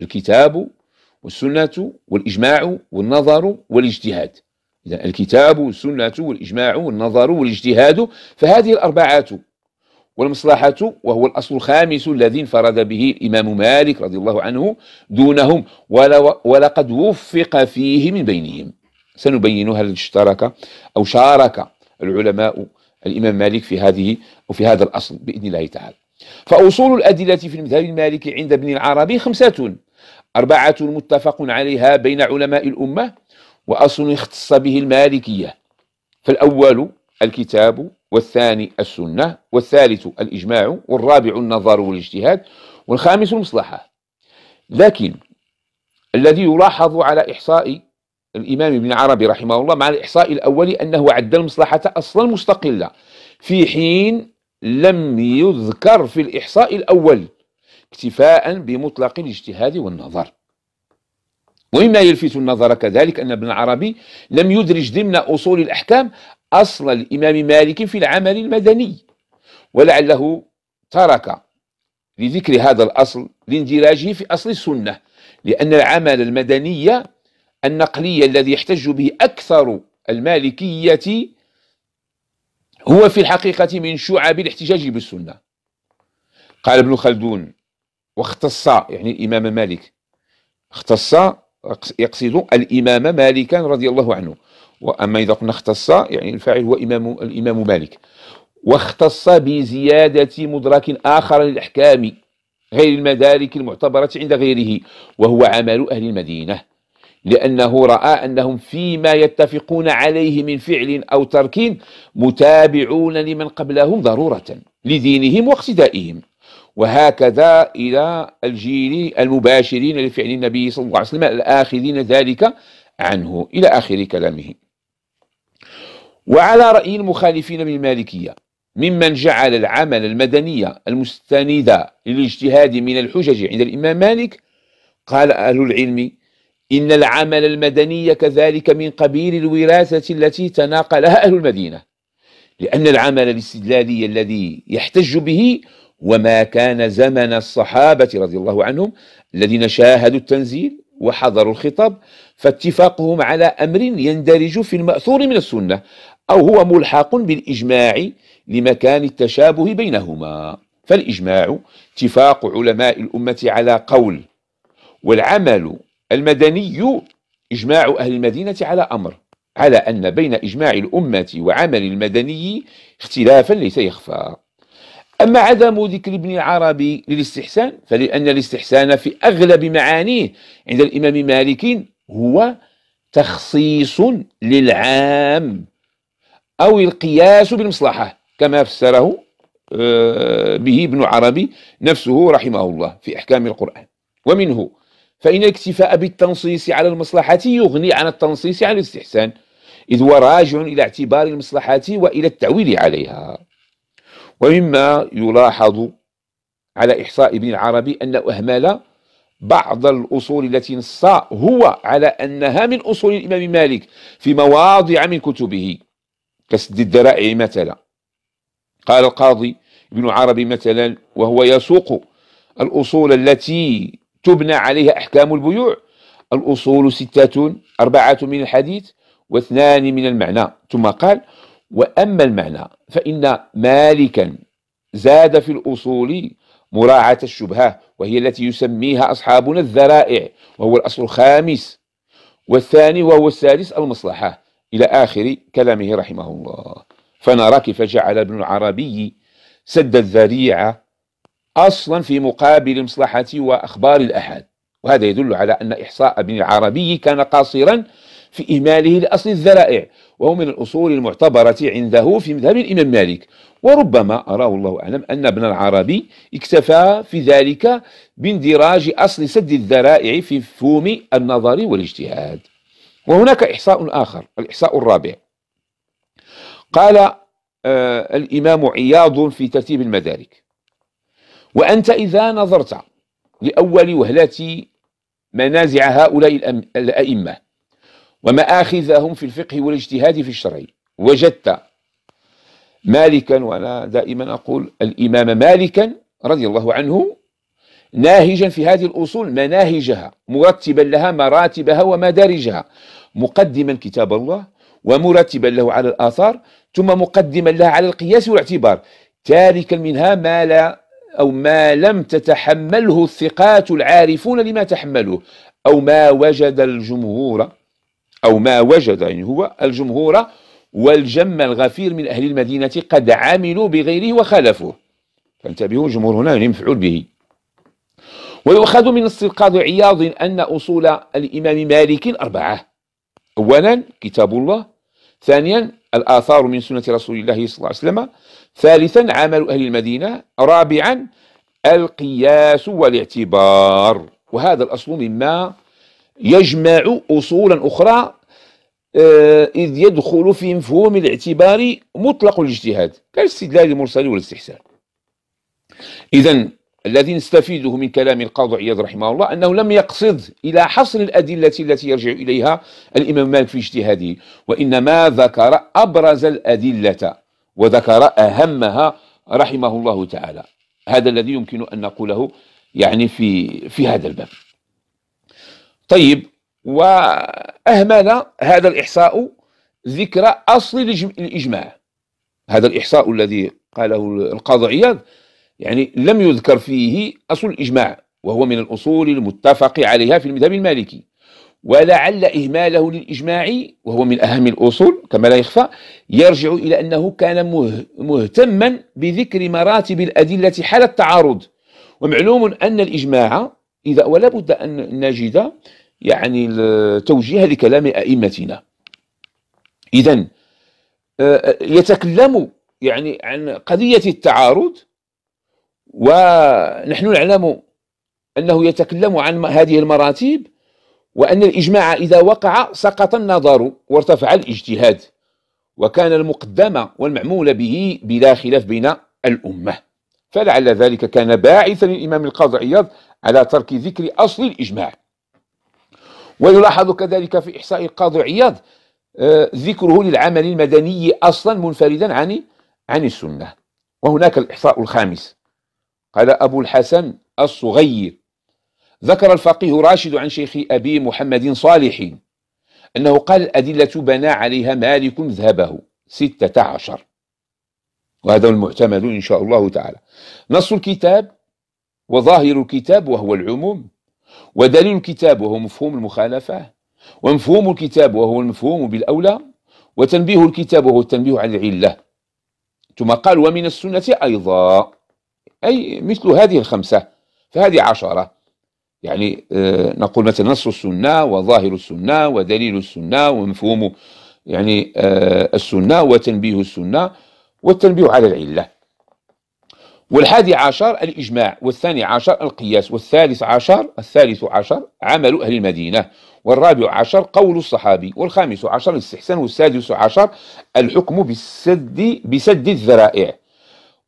الكتاب والسنة والإجماع والنظر والاجتهاد. إذا الكتاب والسنة والإجماع والنظر والاجتهاد فهذه الأربعة والمصلحة وهو الأصل الخامس الذي انفرد به الإمام مالك رضي الله عنه دونهم ولقد وفق فيه من بينهم. سنبين هل اشترك أو شارك العلماء الإمام مالك في هذه وفي هذا الأصل بإذن الله تعالى. فأصول الأدلة في المذهب المالكي عند ابن العربي خمسة أربعة متفق عليها بين علماء الأمة وأصل اختص به المالكية. فالأول الكتاب والثاني السنة والثالث الإجماع والرابع النظر والاجتهاد والخامس المصلحة. لكن الذي يلاحظ على إحصاء الإمام ابن عربي رحمه الله مع الإحصاء الأول أنه عد المصلحة أصلا مستقلة في حين لم يذكر في الإحصاء الأول اكتفاء بمطلق الاجتهاد والنظر. ومما يلفت النظر كذلك أن ابن عربي لم يدرج ضمن أصول الأحكام أصل الإمام مالك في العمل المدني ولعله ترك لذكر هذا الأصل لاندراجه في أصل السنة لأن العمل المدني النقلي الذي يحتج به أكثر المالكية هو في الحقيقة من شعب الاحتجاج بالسنة. قال ابن خلدون واختص يعني الإمام مالك اختص يقصد الإمام مالكا رضي الله عنه. وأما إذا قلنا اختص يعني الفاعل هو إمام الإمام مالك. واختص بزيادة مدرك آخر للأحكام غير المدارك المعتبرة عند غيره وهو عمل أهل المدينة. لأنه رأى أنهم فيما يتفقون عليه من فعل أو ترك متابعون لمن قبلهم ضرورة لدينهم واقتدائهم. وهكذا إلى الجيل المباشرين لفعل النبي صلى الله عليه وسلم الآخذين ذلك عنه إلى آخر كلامه. وعلى رأي المخالفين من المالكية ممن جعل العمل المدني المستند للاجتهاد من الحجج عند الإمام مالك قال أهل العلم إن العمل المدني كذلك من قبيل الوراثة التي تناقلها أهل المدينة لأن العمل الاستدلالي الذي يحتج به وما كان زمن الصحابة رضي الله عنهم الذين شاهدوا التنزيل وحضروا الخطاب فاتفاقهم على أمر يندرج في المأثور من السنة أو هو ملحق بالإجماع لمكان التشابه بينهما. فالإجماع اتفاق علماء الأمة على قول والعمل المدني إجماع أهل المدينة على أمر على أن بين إجماع الأمة وعمل المدني اختلافا ليس يخفى. أما عدم ذكر ابن عربي للاستحسان فلأن الاستحسان في أغلب معانيه عند الإمام مالك هو تخصيص للعام أو القياس بالمصلحة كما فسره آه، به ابن عربي نفسه رحمه الله في أحكام القرآن. ومنه فإن الاكتفاء بالتنصيص على المصلحة يغني عن التنصيص على الاستحسان. إذ هو راجع إلى اعتبار المصلحة وإلى التعويل عليها. ومما يلاحظ على إحصاء ابن العربي أنه أهمل بعض الأصول التي نص هو على أنها من أصول الإمام مالك في مواضع من كتبه. كسد الذرائع مثلا. قال القاضي ابن عربي مثلا وهو يسوق الأصول التي تبنى عليها أحكام البيوع. الأصول ستة أربعة من الحديث واثنان من المعنى. ثم قال وأما المعنى فإن مالكا زاد في الأصول مراعاة الشبهة وهي التي يسميها أصحابنا الذرائع وهو الأصل الخامس. والثاني وهو السادس المصلحة. إلى آخر كلامه رحمه الله. فنرى كيف جعل ابن العربي سد الذريعة أصلا في مقابل مصلحة وأخبار الأحد. وهذا يدل على أن إحصاء ابن العربي كان قاصرا في إهماله لأصل الذرائع وهو من الأصول المعتبرة عنده في مذهب الإمام مالك. وربما أراه الله أعلم أن ابن العربي اكتفى في ذلك باندراج أصل سد الذرائع في مفهوم النظر والاجتهاد. وهناك إحصاء آخر الإحصاء الرابع. قال آه الإمام عياض في ترتيب المدارك. وأنت إذا نظرت لأول وهلة منازع هؤلاء الأئمة ومآخذهم في الفقه والاجتهاد في الشرع وجدت مالكا وأنا دائما أقول الإمام مالكا رضي الله عنه ناهجا في هذه الأصول مناهجها مرتبا لها مراتبها ومدارجها. مقدما كتاب الله ومرتبا له على الآثار ثم مقدما لها على القياس والاعتبار. تاركا منها ما لا أو ما لم تتحمله الثقات العارفون لما تحمله أو ما وجد الجمهور أو ما وجد يعني هو الجمهور والجم الغفير من أهل المدينة قد عملوا بغيره وخالفوه. فانتبهوا الجمهور هنا يعني مفعول به. ويؤخذ من القاضي عياض أن أصول الإمام مالك أربعة. أولا كتاب الله ثانيا الآثار من سنة رسول الله صلى الله عليه وسلم ثالثا عمل أهل المدينة. رابعا القياس والاعتبار. وهذا الأصل مما يجمع أصولا أخرى آه، إذ يدخل في مفهوم الاعتبار مطلق الاجتهاد كالاستدلال المرسل والاستحسان. إذا الذي نستفيده من كلام القاضي عياض رحمه الله أنه لم يقصد إلى حصر الأدلة التي يرجع إليها الإمام مالك في اجتهاده وإنما ذكر أبرز الأدلة. وذكر أهمها رحمه الله تعالى. هذا الذي يمكن أن نقوله يعني في في هذا الباب. طيب وأهمل هذا الإحصاء ذكر أصل الإجماع. هذا الإحصاء الذي قاله القاضي عياض يعني لم يذكر فيه أصل الإجماع وهو من الأصول المتفق عليها في المذهب المالكي. ولعل إهماله للإجماع وهو من أهم الأصول كما لا يخفى يرجع إلى أنه كان مهتما بذكر مراتب الأدلة حال التعارض. ومعلوم أن الإجماع إذا ولا بد أن نجد يعني التوجيه لكلام أئمتنا. إذا آه، يتكلم يعني عن قضية التعارض ونحن نعلم أنه يتكلم عن هذه المراتب وأن الإجماع إذا وقع سقط النظر وارتفع الاجتهاد وكان المقدم والمعمول به بلا خلاف بين الأمة. فلعل ذلك كان باعثا للإمام القاضي عياض على ترك ذكر أصل الإجماع. ويلاحظ كذلك في إحصاء القاضي عياض آه، ذكره للعمل المدني أصلا منفردا عن عن السنة. وهناك الإحصاء الخامس. قال أبو الحسن الصغير ذكر الفقيه راشد عن شيخ أبي محمد صالح أنه قال الأدلة بنى عليها مالك مذهبه ستة عشر. وهذا المعتمد إن شاء الله تعالى. نص الكتاب وظاهر الكتاب وهو العموم ودليل الكتاب وهو مفهوم المخالفة ومفهوم الكتاب وهو المفهوم بالأولى وتنبيه الكتاب وهو التنبيه على العلة. ثم قال ومن السنة أيضا أي مثل هذه الخمسة فهذه عشرة. يعني آه، نقول مثلا نص السنة وظاهر السنة ودليل السنة ومفهوم يعني آه، السنة وتنبيه السنة والتنبيه على العلة. والحادي عشر الإجماع والثاني عشر القياس والثالث عشر الثالث عشر عمل أهل المدينة والرابع عشر قول الصحابي والخامس عشر الاستحسان والسادس عشر الحكم بالسد بسد الذرائع.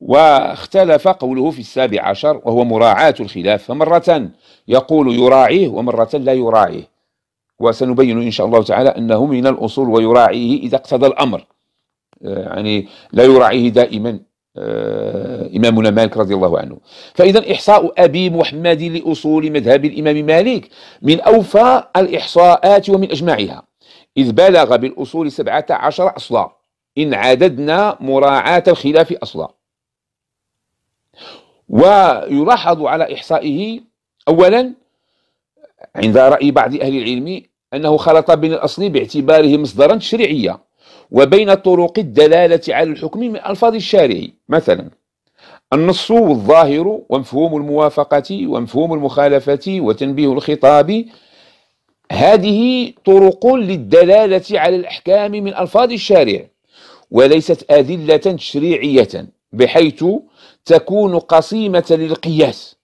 واختلف قوله في السابع عشر وهو مراعاة الخلاف فمرة يقول يراعيه ومرة لا يراعيه. وسنبين إن شاء الله تعالى أنه من الأصول ويراعيه إذا اقتضى الأمر. يعني لا يراعيه دائما آه، إمامنا مالك رضي الله عنه. فإذا إحصاء أبي محمد لأصول مذهب الإمام مالك من أوفى الإحصاءات ومن أجمعها إذ بلغ بالأصول سبعة عشر أصلا. إن عددنا مراعاة الخلاف أصلا. ويلاحظ على إحصائه أولا عند رأي بعض أهل العلم أنه خلط بين الأصل باعتباره مصدرا تشريعيا وبين طرق الدلالة على الحكم من ألفاظ الشارع. مثلا النص والظاهر ومفهوم الموافقة ومفهوم المخالفة وتنبيه الخطاب. هذه طرق للدلالة على الأحكام من ألفاظ الشارع وليست أدلة تشريعية بحيث تكون قصيمة للقياس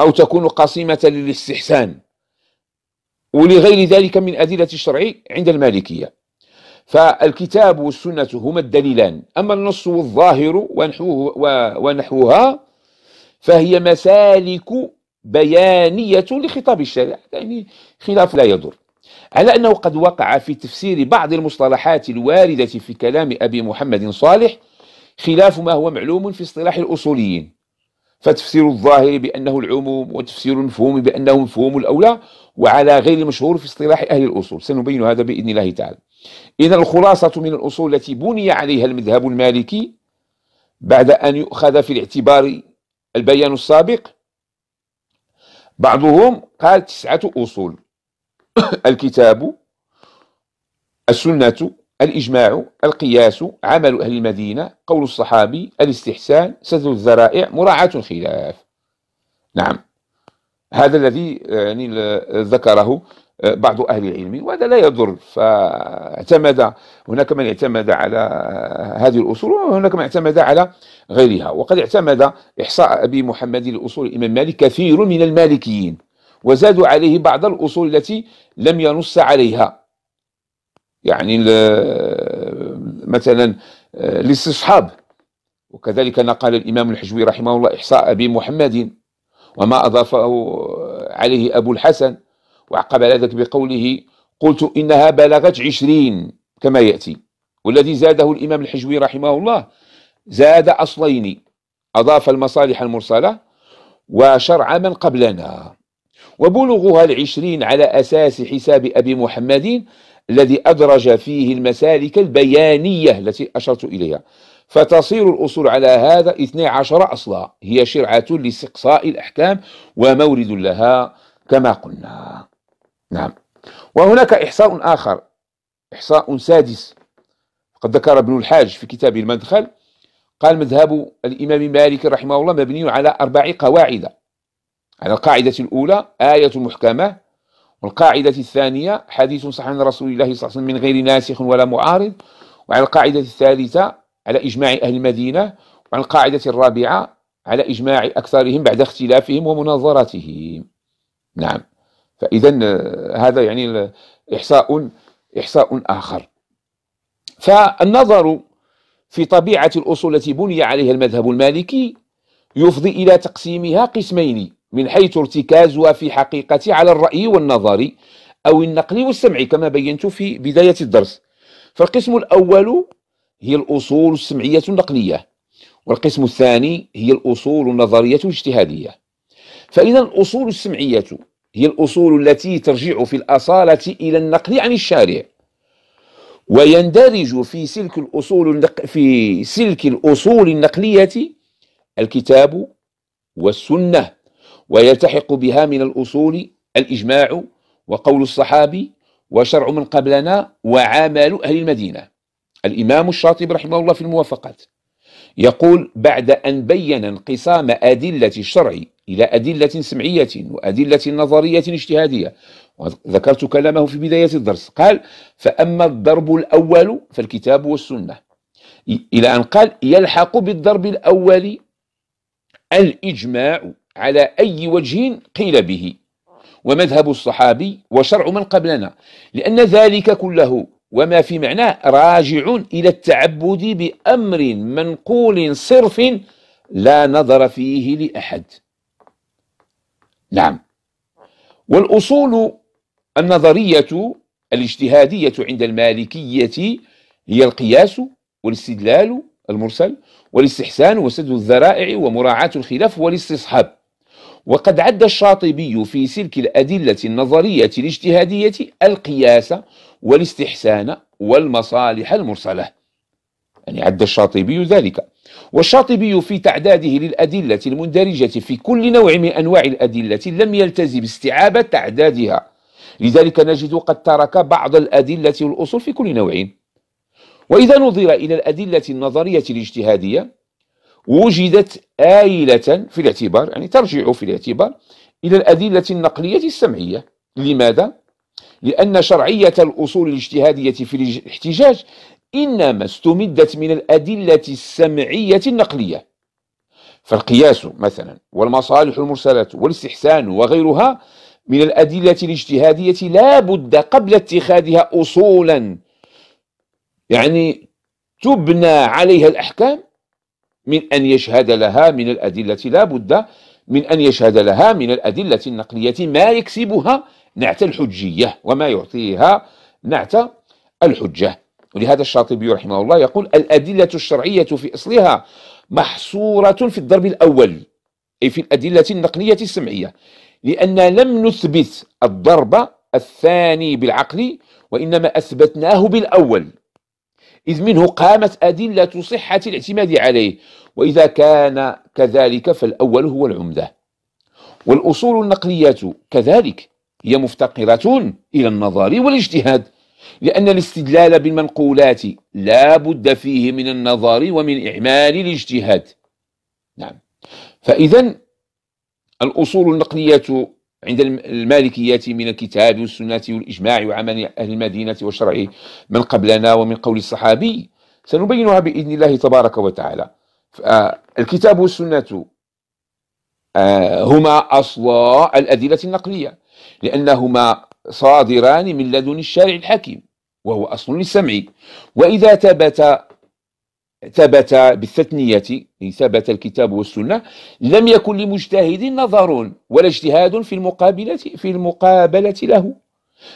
أو تكون قصيمة للاستحسان. ولغير ذلك من أدلة الشرع عند المالكية. فالكتاب والسنة هما الدليلان. أما النص والظاهر ونحوه ونحوها فهي مسالك بيانية لخطاب الشارع يعني خلاف لا يضر. على أنه قد وقع في تفسير بعض المصطلحات الواردة في كلام أبي محمد صالح خلاف ما هو معلوم في اصطلاح الأصوليين. فتفسير الظاهر بأنه العموم وتفسير المفهوم بأنه مفهوم الأولى وعلى غير المشهور في اصطلاح أهل الأصول. سنبين هذا بإذن الله تعالى. إذا الخلاصة من الأصول التي بني عليها المذهب المالكي بعد أن يؤخذ في الاعتبار البيان السابق بعضهم قال تسعة أصول. الكتاب السنة الإجماع القياس عمل أهل المدينة قول الصحابي الاستحسان سد الذرائع مراعاة الخلاف. نعم. هذا الذي يعني ذكره بعض أهل العلم وهذا لا يضر فاعتمد هناك من اعتمد على هذه الأصول وهناك من اعتمد على غيرها. وقد اعتمد إحصاء أبي محمد لأصول الإمام مالك كثير من المالكيين وزادوا عليه بعض الأصول التي لم ينص عليها. يعني مثلا الاستصحاب وكذلك نقل الإمام الحجوي رحمه الله إحصاء أبي محمد وما أضافه عليه أبو الحسن. وعقب على ذلك بقوله قلت إنها بلغت عشرين كما يأتي. والذي زاده الإمام الحجوي رحمه الله زاد أصلين. أضاف المصالح المرسلة وشرع من قبلنا. وبلغها العشرين على أساس حساب أبي محمد الذي أدرج فيه المسالك البيانية التي أشرت إليها. فتصير الأصول على هذا 12 أصلا. هي شرعة لاستقصاء الأحكام ومورد لها كما قلنا. نعم. وهناك إحصاء آخر إحصاء سادس. قد ذكر ابن الحاج في كتاب المدخل قال مذهب الإمام مالك رحمه الله مبني على أربع قواعد. على القاعدة الأولى آية محكمة والقاعدة الثانية حديث صح عن رسول الله صلى الله عليه وسلم من غير ناسخ ولا معارض وعلى القاعدة الثالثة على إجماع أهل المدينة وعلى القاعدة الرابعة على إجماع أكثرهم بعد اختلافهم ومناظرتهم نعم. فإذا آه، هذا يعني إحصاء إحصاء آخر. فالنظر في طبيعة الأصول التي بني عليها المذهب المالكي يفضي إلى تقسيمها قسمين. من حيث ارتكازها في حقيقة على الرأي والنظر أو النقل والسمع كما بينت في بداية الدرس فالقسم الأول هي الأصول السمعية النقلية والقسم الثاني هي الأصول النظرية الاجتهادية فإذا الأصول السمعية هي الأصول التي ترجع في الأصالة إلى النقل عن الشارع ويندرج في سلك الأصول. في سلك الأصول النقلية الكتاب والسنة ويلتحق بها من الأصول الإجماع وقول الصحابي وشرع من قبلنا وعمل أهل المدينة. الإمام الشاطبي رحمه الله في الموافقات يقول بعد أن بين انقسام أدلة الشرع إلى أدلة سمعية وأدلة نظرية اجتهادية وذكرت كلامه في بداية الدرس. قال فأما الضرب الأول فالكتاب والسنة. إلى أن قال يلحق بالضرب الأول الإجماع على أي وجه قيل به. ومذهب الصحابي وشرع من قبلنا. لأن ذلك كله وما في معناه راجع إلى التعبد بأمر منقول صرف لا نظر فيه لأحد. نعم. والأصول النظرية الاجتهادية عند المالكية هي القياس والاستدلال المرسل والاستحسان وسد الذرائع ومراعاة الخلاف والاستصحاب. وقد عد الشاطبي في سلك الأدلة النظرية الاجتهادية القياس والاستحسان والمصالح المرسلة. يعني عد الشاطبي ذلك. والشاطبي في تعداده للأدلة المندرجة في كل نوع من أنواع الأدلة لم يلتزم استيعاب تعدادها. لذلك نجد قد ترك بعض الأدلة والأصول في كل نوع. وإذا نظر إلى الأدلة النظرية الاجتهادية وجدت آيلة في الاعتبار يعني ترجع في الاعتبار إلى الأدلة النقلية السمعية لماذا؟ لأن شرعية الأصول الاجتهادية في الاحتجاج إنما استمدت من الأدلة السمعية النقلية فالقياس مثلا والمصالح المرسلة والاستحسان وغيرها من الأدلة الاجتهادية لا بد قبل اتخاذها أصولا يعني تبنى عليها الأحكام من أن يشهد لها من الأدلة لا بد من أن يشهد لها من الأدلة النقلية ما يكسبها نعت الحجية وما يعطيها نعت الحجة. ولهذا الشاطبي رحمه الله يقول الأدلة الشرعية في أصلها محصورة في الضرب الأول أي في الأدلة النقلية السمعية لأن لم نثبت الضرب الثاني بالعقل وإنما أثبتناه بالأول. إذ منه قامت أدلة صحة الاعتماد عليه وإذا كان كذلك فالأول هو العمدة. والأصول النقلية كذلك هي مفتقرة إلى النظر والاجتهاد لأن الاستدلال بالمنقولات لا بد فيه من النظر ومن إعمال الاجتهاد. نعم. فإذا الأصول النقلية عند المالكية من الكتاب والسنة والإجماع وعمل أهل المدينة وشرع من قبلنا ومن قول الصحابي سنبينها بإذن الله تبارك وتعالى. الكتاب والسنة آه، هما أصل الأدلة النقلية لأنهما صادران من لدن الشارع الحكيم وهو أصل للسمع. وإذا ثبت ثبت بالتثنية ثبت الكتاب والسنة لم يكن لمجتهد نظر ولا اجتهاد في المقابلة في المقابلة له.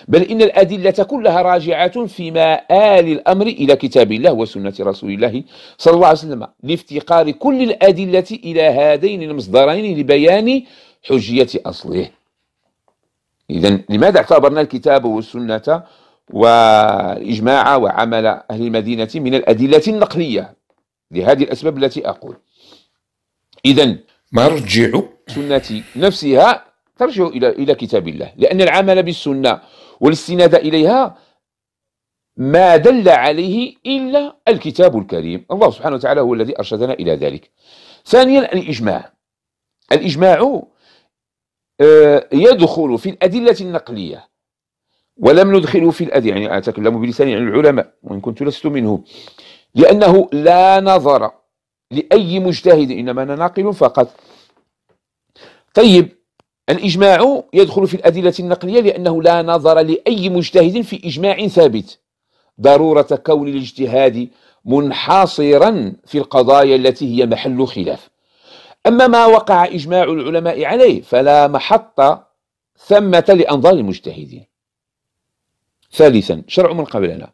بل إن الأدلة كلها راجعة فيما آل الأمر إلى كتاب الله وسنة رسول الله صلى الله عليه وسلم لافتقار كل الأدلة إلى هذين المصدرين لبيان حجية أصله. إذا لماذا اعتبرنا الكتاب والسنة والإجماع وعمل أهل المدينة من الأدلة النقلية لهذه الأسباب التي أقول. إذا مرجع سنة نفسها ترجع إلى إلى كتاب الله لأن العمل بالسنة والاستناد إليها ما دل عليه إلا الكتاب الكريم. الله سبحانه وتعالى هو الذي أرشدنا إلى ذلك. ثانيا الإجماع. الإجماع آه، يدخل في الأدلة النقلية. ولم ندخله في الأدلة يعني أتكلم بلسان عن العلماء وإن كنت لست منهم. لأنه لا نظر لأي مجتهد إنما أنا ناقل فقط. طيب الإجماع يدخل في الأدلة النقلية لأنه لا نظر لأي مجتهد في إجماع ثابت. ضرورة كون الاجتهاد منحصرا في القضايا التي هي محل خلاف. أما ما وقع إجماع العلماء عليه فلا محط ثمة لأنظار المجتهدين. ثالثا شرع من قبلنا.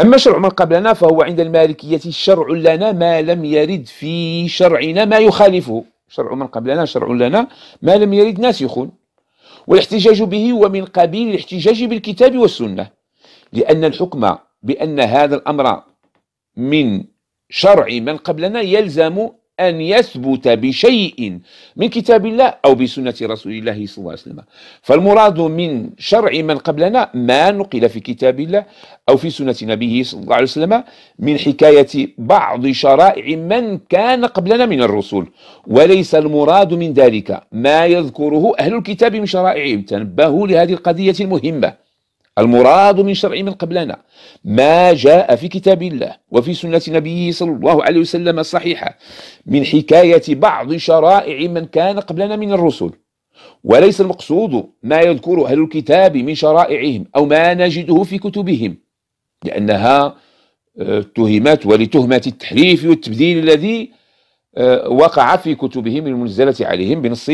أما شرع من قبلنا فهو عند المالكية شرع لنا ما لم يرد في شرعنا ما يخالفه. شرع من قبلنا شرع لنا ما لم يرد ناسخ. والاحتجاج به هو من قبيل الاحتجاج بالكتاب والسنة. لأن الحكم بأن هذا الأمر من شرع من قبلنا يلزم أن يثبت بشيء من كتاب الله أو بسنة رسول الله صلى الله عليه وسلم. فالمراد من شرع من قبلنا ما نقل في كتاب الله أو في سنة نبيه صلى الله عليه وسلم من حكاية بعض شرائع من كان قبلنا من الرسل وليس المراد من ذلك ما يذكره أهل الكتاب من شرائعهم. تنبهوا لهذه القضية المهمة. المراد من شرع من قبلنا. ما جاء في كتاب الله وفي سنة نبيه صلى الله عليه وسلم الصحيحة من حكاية بعض شرائع من كان قبلنا من الرسل. وليس المقصود ما يذكر أهل الكتاب من شرائعهم أو ما نجده في كتبهم لأنها آه، تهمت ولتهمة التحريف والتبديل الذي آه، وقع في كتبهم المنزلة عليهم بنص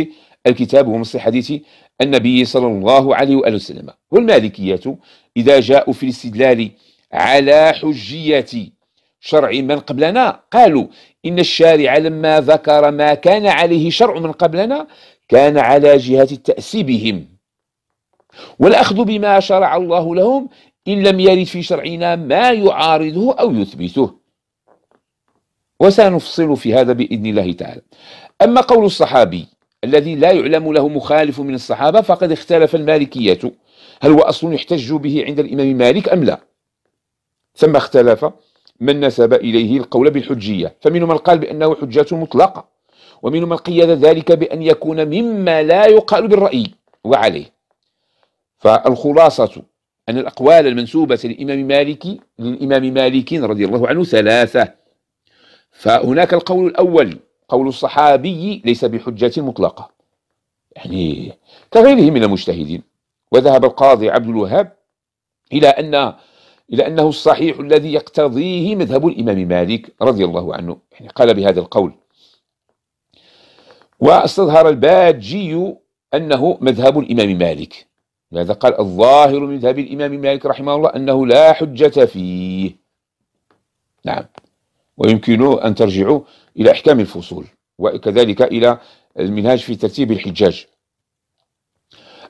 الكتاب ونص حديث النبي صلى الله عليه وآله وسلم. والمالكية إذا جاءوا في الاستدلال على حجية شرع من قبلنا قالوا إن الشارع لما ذكر ما كان عليه شرع من قبلنا كان على جهة التأسي والأخذ بما شرع الله لهم إن لم يرد في شرعنا ما يعارضه أو يثبته. وسنفصل في هذا بإذن الله تعالى. أما قول الصحابي الذي لا يعلم له مخالف من الصحابة فقد اختلف المالكية. هل هو أصل يحتج به عند الإمام مالك أم لا؟ ثم اختلف من نسب إليه القول بالحجية. فمنهم من قال بأنه حجة مطلقة ومنهم من قيد ذلك بأن يكون مما لا يقال بالرأي وعليه. فالخلاصة أن الأقوال المنسوبة للإمام مالك للإمام مالك رضي الله عنه ثلاثة. فهناك القول الأول قول الصحابي ليس بحجة مطلقة. يعني كغيره من المجتهدين. وذهب القاضي عبد الوهاب إلى أن إلى أنه الصحيح الذي يقتضيه مذهب الإمام مالك رضي الله عنه. يعني قال بهذا القول. واستظهر الباجي أنه مذهب الإمام مالك. لهذا قال الظاهر من مذهب الإمام مالك رحمه الله أنه لا حجة فيه. نعم. ويمكن أن ترجعوا إلى أحكام الفصول وكذلك إلى المنهاج في ترتيب الحجاج.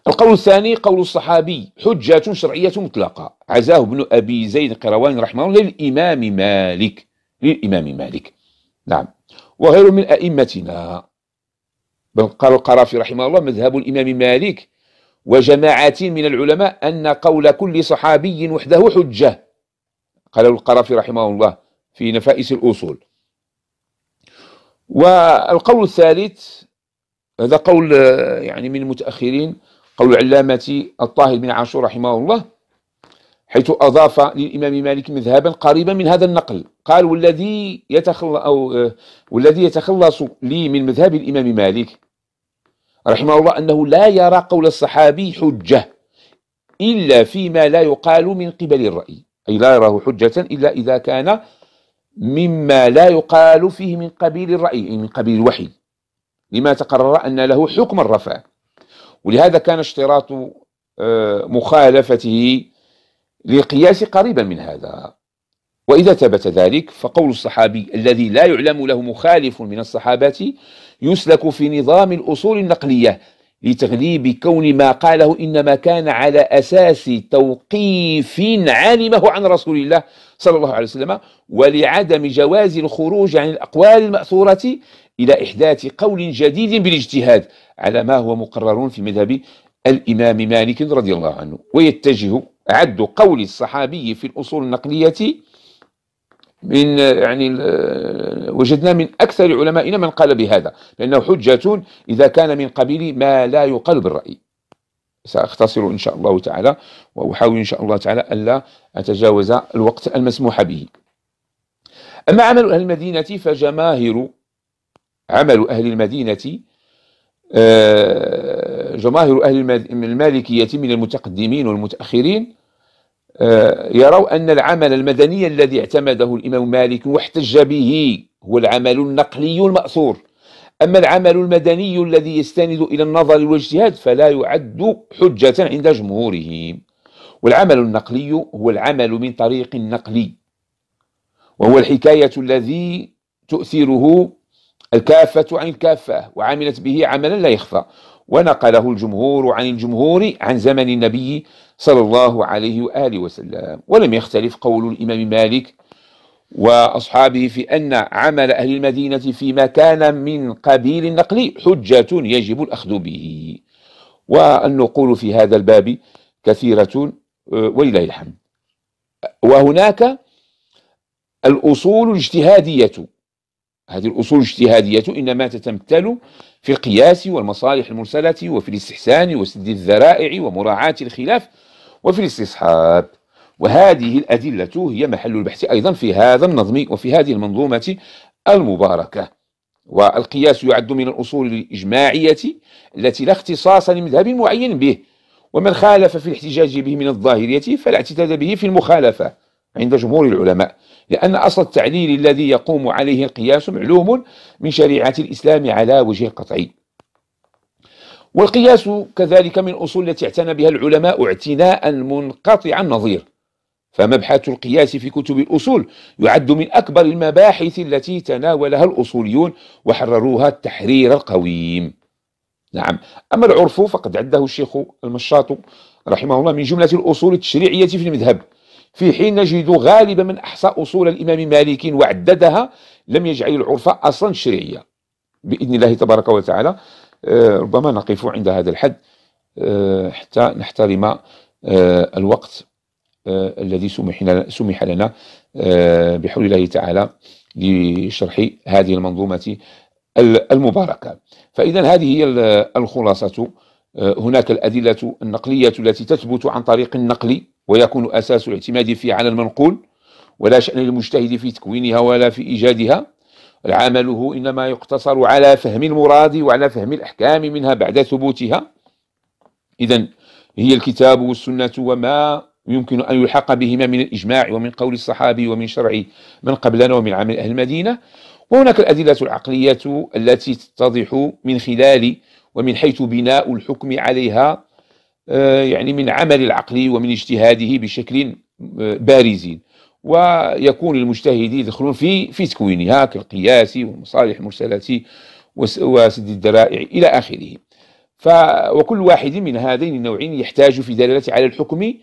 القول الثاني قول الصحابي حجة شرعية مطلقة. عزاه ابن أبي زيد القرواني رحمه الله للإمام مالك للإمام مالك. نعم. وغير من أئمتنا. بل قال القرافي رحمه الله مذهب الإمام مالك وجماعة من العلماء أن قول كل صحابي وحده حجة. قال القرافي رحمه الله. في نفائس الأصول. والقول الثالث هذا قول يعني من المتأخرين قول العلامة الطاهر بن عاشور رحمه الله حيث أضاف للإمام مالك مذهبا قريبا من هذا النقل. قال والذي يتخلص أو والذي يتخلص لي من مذهب الإمام مالك رحمه الله أنه لا يرى قول الصحابي حجة إلا فيما لا يقال من قبل الرأي. أي لا يراه حجة إلا إذا كان مما لا يقال فيه من قبيل الرأي من قبيل الوحي. لما تقرر أن له حكم الرفع. ولهذا كان اشتراط آه، مخالفته للقياس قريبا من هذا. وإذا ثبت ذلك فقول الصحابي الذي لا يعلم له مخالف من الصحابة يسلك في نظام الأصول النقلية. لتغليب كون ما قاله إنما كان على أساس توقيف علمه عن رسول الله صلى الله عليه وسلم ولعدم جواز الخروج عن الأقوال المأثورة إلى إحداث قول جديد بالاجتهاد على ما هو مقرر في مذهب الإمام مالك رضي الله عنه. ويتجه عد قول الصحابي في الأصول النقلية من يعني وجدنا من أكثر علمائنا من قال بهذا لأنه حجة إذا كان من قبيل ما لا يقال بالرأي. سأختصر إن شاء الله تعالى وأحاول إن شاء الله تعالى ألا أتجاوز الوقت المسموح به. أما عمل أهل المدينة فجماهر عمل أهل المدينة آه، جماهر أهل المالكية من المتقدمين والمتأخرين يروا أن العمل المدني الذي اعتمده الإمام مالك واحتج به هو العمل النقلي المأثور. أما العمل المدني الذي يستند إلى النظر والاجتهاد فلا يعد حجة عند جمهورهم والعمل النقلي هو العمل من طريق نقلي وهو الحكاية الذي تؤثره الكافة عن الكافة وعملت به عملا لا يخفى. ونقله الجمهور عن الجمهور عن زمن النبي صلى الله عليه وآله وسلم. ولم يختلف قول الإمام مالك وأصحابه في أن عمل أهل المدينة فيما كان من قبيل النقل حجة يجب الأخذ به. والنقول في هذا الباب كثيرة ولله الحمد. وهناك الأصول الاجتهادية. هذه الأصول الاجتهادية إنما تتمثل في القياس والمصالح المرسلة وفي الاستحسان وسد الذرائع ومراعاة الخلاف وفي الاستصحاب. وهذه الأدلة هي محل البحث أيضا في هذا النظم وفي هذه المنظومة المباركة. والقياس يعد من الأصول الإجماعية التي لا اختصاص لمذهب معين به ومن خالف في الاحتجاج به من الظاهرية فلا اعتداد به في المخالفة عند جمهور العلماء لأن أصل التعليل الذي يقوم عليه القياس معلوم من شريعة الإسلام على وجه القطعي. والقياس كذلك من أصول التي اعتنى بها العلماء اعتناء منقطع النظير. فمبحث القياس في كتب الأصول يعد من أكبر المباحث التي تناولها الأصوليون وحرروها التحرير القويم. نعم. أما العرف فقد عده الشيخ المشاط رحمه الله من جملة الأصول التشريعية في المذهب في حين نجد غالب من أحصى أصول الإمام مالك وعددها لم يجعل العرف أصلا شرعيا. بإذن الله تبارك وتعالى ربما نقف عند هذا الحد آه، حتى نحترم آه، الوقت الذي سمح لنا بحول الله تعالى لشرح هذه المنظومة المباركة. فإذا هذه هي الخلاصة هناك الأدلة النقلية التي تثبت عن طريق النقل ويكون أساس الاعتماد فيها على المنقول ولا شأن للمجتهد في تكوينها ولا في إيجادها. عمله إنما يقتصر على فهم المراد وعلى فهم الأحكام منها بعد ثبوتها. إذا هي الكتاب والسنة وما يمكن أن يلحق بهما من الإجماع ومن قول الصحابي ومن شرع من قبلنا ومن عمل أهل المدينة. وهناك الأدلة العقلية التي تتضح من خلال ومن حيث بناء الحكم عليها آه، يعني من عمل العقل ومن اجتهاده بشكل آه، بارز. ويكون المجتهد يدخلون في في تكوينها كالقياس والمصالح المرسلة وسد الذرائع إلى آخره. ف وكل واحد من هذين النوعين يحتاج في دلالة على الحكم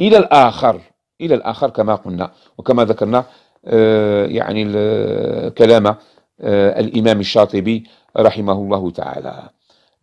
إلى الآخر إلى الآخر كما قلنا. وكما ذكرنا آه، يعني كلام الإمام الشاطبي رحمه الله تعالى.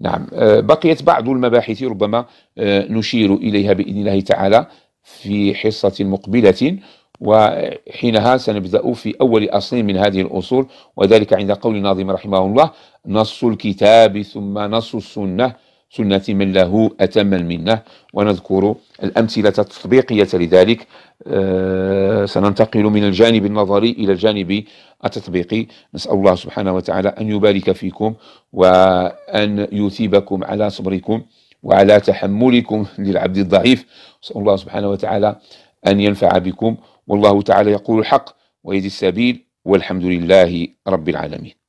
نعم آه، بقيت بعض المباحث ربما آه، نشير إليها بإذن الله تعالى في حصة مقبلة وحينها سنبدأ في أول أصل من هذه الأصول وذلك عند قول الناظم رحمه الله نص الكتاب ثم نص السنة سنة من له أتم المنة. ونذكر الأمثلة التطبيقية لذلك آه، سننتقل من الجانب النظري إلى الجانب التطبيقي. نسأل الله سبحانه وتعالى أن يبارك فيكم وأن يثيبكم على صبركم وعلى تحملكم للعبد الضعيف. نسأل الله سبحانه وتعالى أن ينفع بكم والله تعالى يقول الحق ويدي السبيل والحمد لله رب العالمين.